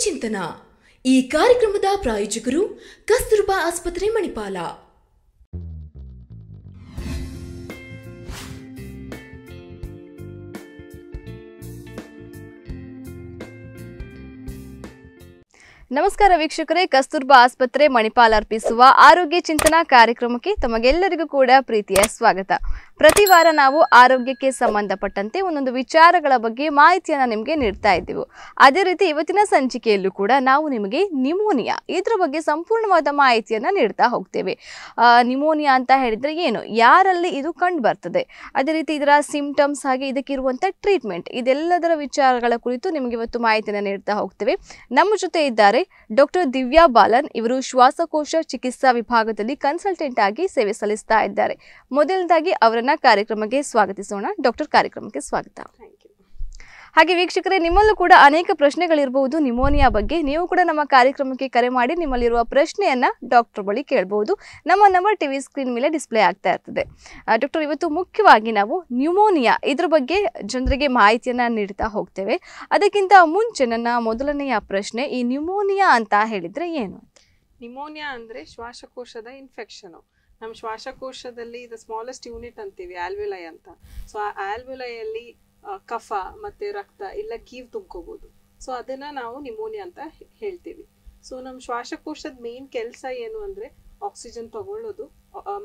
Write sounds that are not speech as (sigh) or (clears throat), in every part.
ಚಿಂತನ. ಈ ಕಾರ್ಯಕ್ರಮದ ಪ್ರಾಯೋಜಕರು ಕಸ್ತೂರ್ಬಾ ಆಸ್ಪತ್ರೆ ಮಣಿಪಾಲ. ನಮಸ್ಕಾರ ವೀಕ್ಷಕರೇ. ಕಸ್ತೂರ್ಬಾ ಆಸ್ಪತ್ರೆ ಮಣಿಪಾಲ್ ಅರ್ಪಿಸುವ ಆರೋಗ್ಯ ಚಿಂತನಾ ಕಾರ್ಯಕ್ರಮಕ್ಕೆ ತಮಗೆಲ್ಲರಿಗೂ ಕೂಡ ಪ್ರೀತಿಯ ಸ್ವಾಗತ. ಪ್ರತಿ ವಾರ ನಾವು ಆರೋಗ್ಯಕ್ಕೆ ಸಂಬಂಧಪಟ್ಟಂತೆ ಒಂದೊಂದು ವಿಚಾರಗಳ ಬಗ್ಗೆ ಮಾಹಿತಿಯನ್ನು ನಿಮಗೆ ನೀಡ್ತಾ ಇದ್ದೆವು. ಅದೇ ರೀತಿ ಇವತ್ತಿನ ಸಂಚಿಕೆಯಲ್ಲೂ ಕೂಡ ನಾವು ನಿಮಗೆ ನಿಮೋನಿಯಾ, ಇದರ ಬಗ್ಗೆ ಸಂಪೂರ್ಣವಾದ ಮಾಹಿತಿಯನ್ನು ನೀಡ್ತಾ ಹೋಗ್ತೇವೆ. ನಿಮೋನಿಯಾ ಅಂತ ಹೇಳಿದರೆ ಏನು? ಯಾರಲ್ಲಿ ಇದು ಕಂಡು ಬರ್ತದೆ? ಅದೇ ರೀತಿ ಇದರ ಸಿಂಪ್ಟಮ್ಸ್ ಹಾಗೆ ಇದಕ್ಕಿರುವಂಥ ಟ್ರೀಟ್ಮೆಂಟ್ ಇದೆಲ್ಲದರ ವಿಚಾರಗಳ ಕುರಿತು ನಿಮಗೆ ಇವತ್ತು ಮಾಹಿತಿಯನ್ನು ನೀಡ್ತಾ ಹೋಗ್ತೇವೆ. ನಮ್ಮ ಜೊತೆ ಇದ್ದಾರೆ ಡಾಕ್ಟರ್ ದಿವ್ಯಾ ಬಾಲನ್ ಇವರು ಶ್ವಾಸಕೋಶ ಚಿಕಿತ್ಸಾ ವಿಭಾಗದಲ್ಲಿ ಕನ್ಸಲ್ಟೆಂಟ್ ಆಗಿ ಸೇವೆ ಸಲ್ಲಿಸ್ತಾ ಇದ್ದಾರೆ. ಮೊದಲನೇದಾಗಿ ಅವರನ್ನ ಕಾರ್ಯಕ್ರಮಕ್ಕೆ ಸ್ವಾಗತಿಸೋಣ. ಡಾಕ್ಟರ್ ಕಾರ್ಯಕ್ರಮಕ್ಕೆ ಸ್ವಾಗತ. ಹಾಗೆ ವೀಕ್ಷಕರೇ, ನಿಮ್ಮಲ್ಲೂ ಕೂಡ ಅನೇಕ ಪ್ರಶ್ನೆಗಳಿರಬಹುದು ನಿಮೋನಿಯಾ ಬಗ್ಗೆ. ನೀವು ಕೂಡ ನಮ್ಮ ಕಾರ್ಯಕ್ರಮಕ್ಕೆ ಕರೆ ಮಾಡಿ ನಿಮ್ಮಲ್ಲಿರುವ ಪ್ರಶ್ನೆಯನ್ನ ಡಾಕ್ಟರ್ ಬಳಿ ಕೇಳಬಹುದು ನಮ್ಮ ನಂಬರ್ ಟಿವಿ ಸ್ಕ್ರೀನ್ ಮೇಲೆ ಡಿಸ್ಪ್ಲೇ ಆಗ್ತಾ ಇರ್ತದೆ. ಡಾಕ್ಟರ್, ಇವತ್ತು ಮುಖ್ಯವಾಗಿ ನಾವು ನ್ಯೂಮೋನಿಯಾ ಇದ್ರ ಬಗ್ಗೆ ಜನರಿಗೆ ಮಾಹಿತಿಯನ್ನ ನೀಡ್ತಾ ಹೋಗ್ತೇವೆ. ಅದಕ್ಕಿಂತ ಮುಂಚೆ ನನ್ನ ಮೊದಲನೆಯ ಪ್ರಶ್ನೆ, ಈ ನ್ಯೂಮೋನಿಯಾ ಅಂತ ಹೇಳಿದ್ರೆ ಏನು ನಿಮೋನಿಯಾ ಅಂದ್ರೆ ಶ್ವಾಸಕೋಶದ ಇನ್ಫೆಕ್ಷನ್ ನಮ್ಮ ಶ್ವಾಸಕೋಶದಲ್ಲಿ ದ ಸ್ಮಾಲೆಸ್ಟ್ ಯೂನಿಟ್ ಅಂತೀವಿ ಆಲ್ವಿಲೈ ಅಂತ. ಸೊ ಆ ಆಲ್ವಿಲೈಯಲ್ಲಿ ಕಫ ಮತ್ತೆ ರಕ್ತ ಇಲ್ಲ ಕೀವ್ ತುಂಬ್ಕೋಬಹುದು ಸೊ ಅದನ್ನ ನಾವು ನಿಮೋನಿಯಾ ಅಂತ ಹೇಳ್ತೀವಿ. ಸೊ ನಮ್ಮ ಶ್ವಾಸಕೋಶದ ಮೇನ್ ಕೆಲಸ ಏನು ಅಂದ್ರೆ ಆಕ್ಸಿಜನ್ ತಗೊಳ್ಳೋದು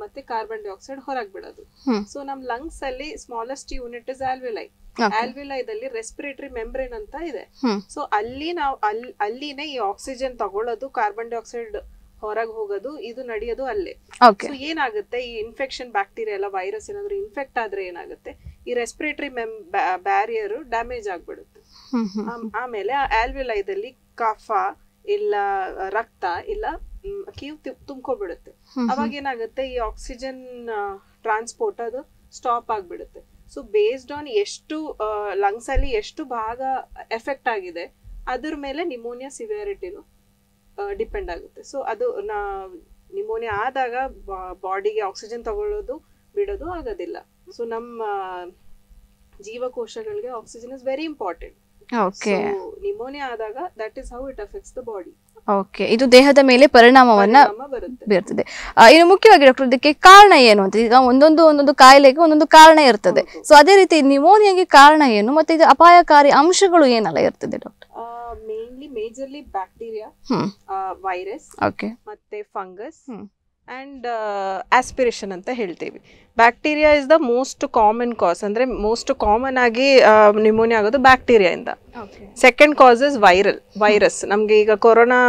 ಮತ್ತೆ ಕಾರ್ಬನ್ ಡೈಆಕ್ಸೈಡ್ ಹೊರಗೆ ಬಿಡೋದು. ಸೊ ನಮ್ಮ ಲಂಗ್ಸ್ ಅಲ್ಲಿ ಸ್ಮಾಲೆಸ್ಟ್ ಯೂನಿಟ್ ಇಸ್ ಆಲ್ವಿಲೈ ಆಲ್ವಿಲೈದಲ್ಲಿ ರೆಸ್ಪಿರೇಟರಿ ಮೆಂಬ್ರೇನ್ ಅಂತ ಇದೆ. ಸೊ ಅಲ್ಲಿ ನಾವು ಅಲ್ಲಿ ಅಲ್ಲಿನೇ ಈ ಆಕ್ಸಿಜನ್ ತಗೊಳ್ಳೋದು ಕಾರ್ಬನ್ ಡೈಆಕ್ಸೈಡ್ ಹೊರಗೆ ಹೋಗೋದು ಇದು ನಡೆಯೋದು ಅಲ್ಲೇ. ಸೊ ಏನಾಗುತ್ತೆ? ಈ ಇನ್ಫೆಕ್ಷನ್ ಬ್ಯಾಕ್ಟೀರಿಯಾ ಎಲ್ಲ ವೈರಸ್ ಏನಾದ್ರು ಇನ್ಫೆಕ್ಟ್ ಆದ್ರೆ ಏನಾಗುತ್ತೆ? ಈ ರೆಸ್ಪಿರೇಟರಿ ಮೆಮ್ ಬ್ಯಾರಿಯರ್ ಡ್ಯಾಮೇಜ್ ಆಗ್ಬಿಡುತ್ತೆ. ಆಮೇಲೆ ಆಲ್ವಿಲೈದಲ್ಲಿ ಕಫ ಇಲ್ಲ ರಕ್ತ ಇಲ್ಲ ಕ್ಯೂ ಕೀವು ತುಂಬ್ಕೊಬಿಡುತ್ತೆ. ಅವಾಗ ಏನಾಗುತ್ತೆ ಈ ಆಕ್ಸಿಜನ್ ಟ್ರಾನ್ಸ್ಪೋರ್ಟ್ ಅದು ಸ್ಟಾಪ್ ಆಗ್ಬಿಡುತ್ತೆ. ಸೊ ಬೇಸ್ಡ್ ಆನ್ ಎಷ್ಟು ಲಂಗ್ಸ್ ಅಲ್ಲಿ ಎಷ್ಟು ಭಾಗ ಎಫೆಕ್ಟ್ ಆಗಿದೆ ಅದ್ರ ಮೇಲೆ ನಿಮೋನಿಯಾ ಸಿವಿಯಾರಿಟಿನು ಡಿಪೆಂಡ್ ಆಗುತ್ತೆ. ಸೊ ಅದು ನಾ ನಿಮೋನಿಯಾ ಆದಾಗ ಬಾಡಿಗೆ ಆಕ್ಸಿಜನ್ ತಗೊಳ್ಳೋದು ಬಿಡೋದು ಆಗೋದಿಲ್ಲ. ಸೊ ನಮ್ಮ ಜೀವಕೋಶಗಳಿಗೆ oxygen is very important okay pneumonia ಆದಾಗ that is how it affects the body okay ಇದು ದೇಹದ ಮೇಲೆ ಪರಿಣಾಮವನ್ನ ಬೀರ್ತದೆ. ಇನ್ನು ಮುಖ್ಯವಾಗಿ ಡಾಕ್ಟರ್ ಇದಕ್ಕೆ ಕಾರಣ ಏನು ಅಂತ ಈಗ ಒಂದೊಂದು ಒಂದೊಂದು ಕಾಯಿಲೆಗೆ ಒಂದೊಂದು ಕಾರಣ ಇರ್ತದೆ. ಸೊ ಅದೇ ರೀತಿ ನಿಮೋನಿಯಾಗೆ ಕಾರಣ ಏನು ಮತ್ತೆ ಇದು ಅಪಾಯಕಾರಿ ಅಂಶಗಳು ಏನೆಲ್ಲ ಇರ್ತದೆ doctor mainly majorly bacteria virus okay ಮತ್ತೆ ಫಂಗಸ್ ಅಂಡ್ ಆಸ್ಪಿರೇಷನ್ ಅಂತ ಹೇಳ್ತೀವಿ. Bacteria is the most common cause ಅಂದರೆ ಮೋಸ್ಟ್ ಕಾಮನ್ ಆಗಿ ನಿಮೋನಿಯಾ ಆಗೋದು ಬ್ಯಾಕ್ಟೀರಿಯಾಯಿಂದ second cause is viral virus ನಮಗೆ ಈಗ ಕೊರೋನಾ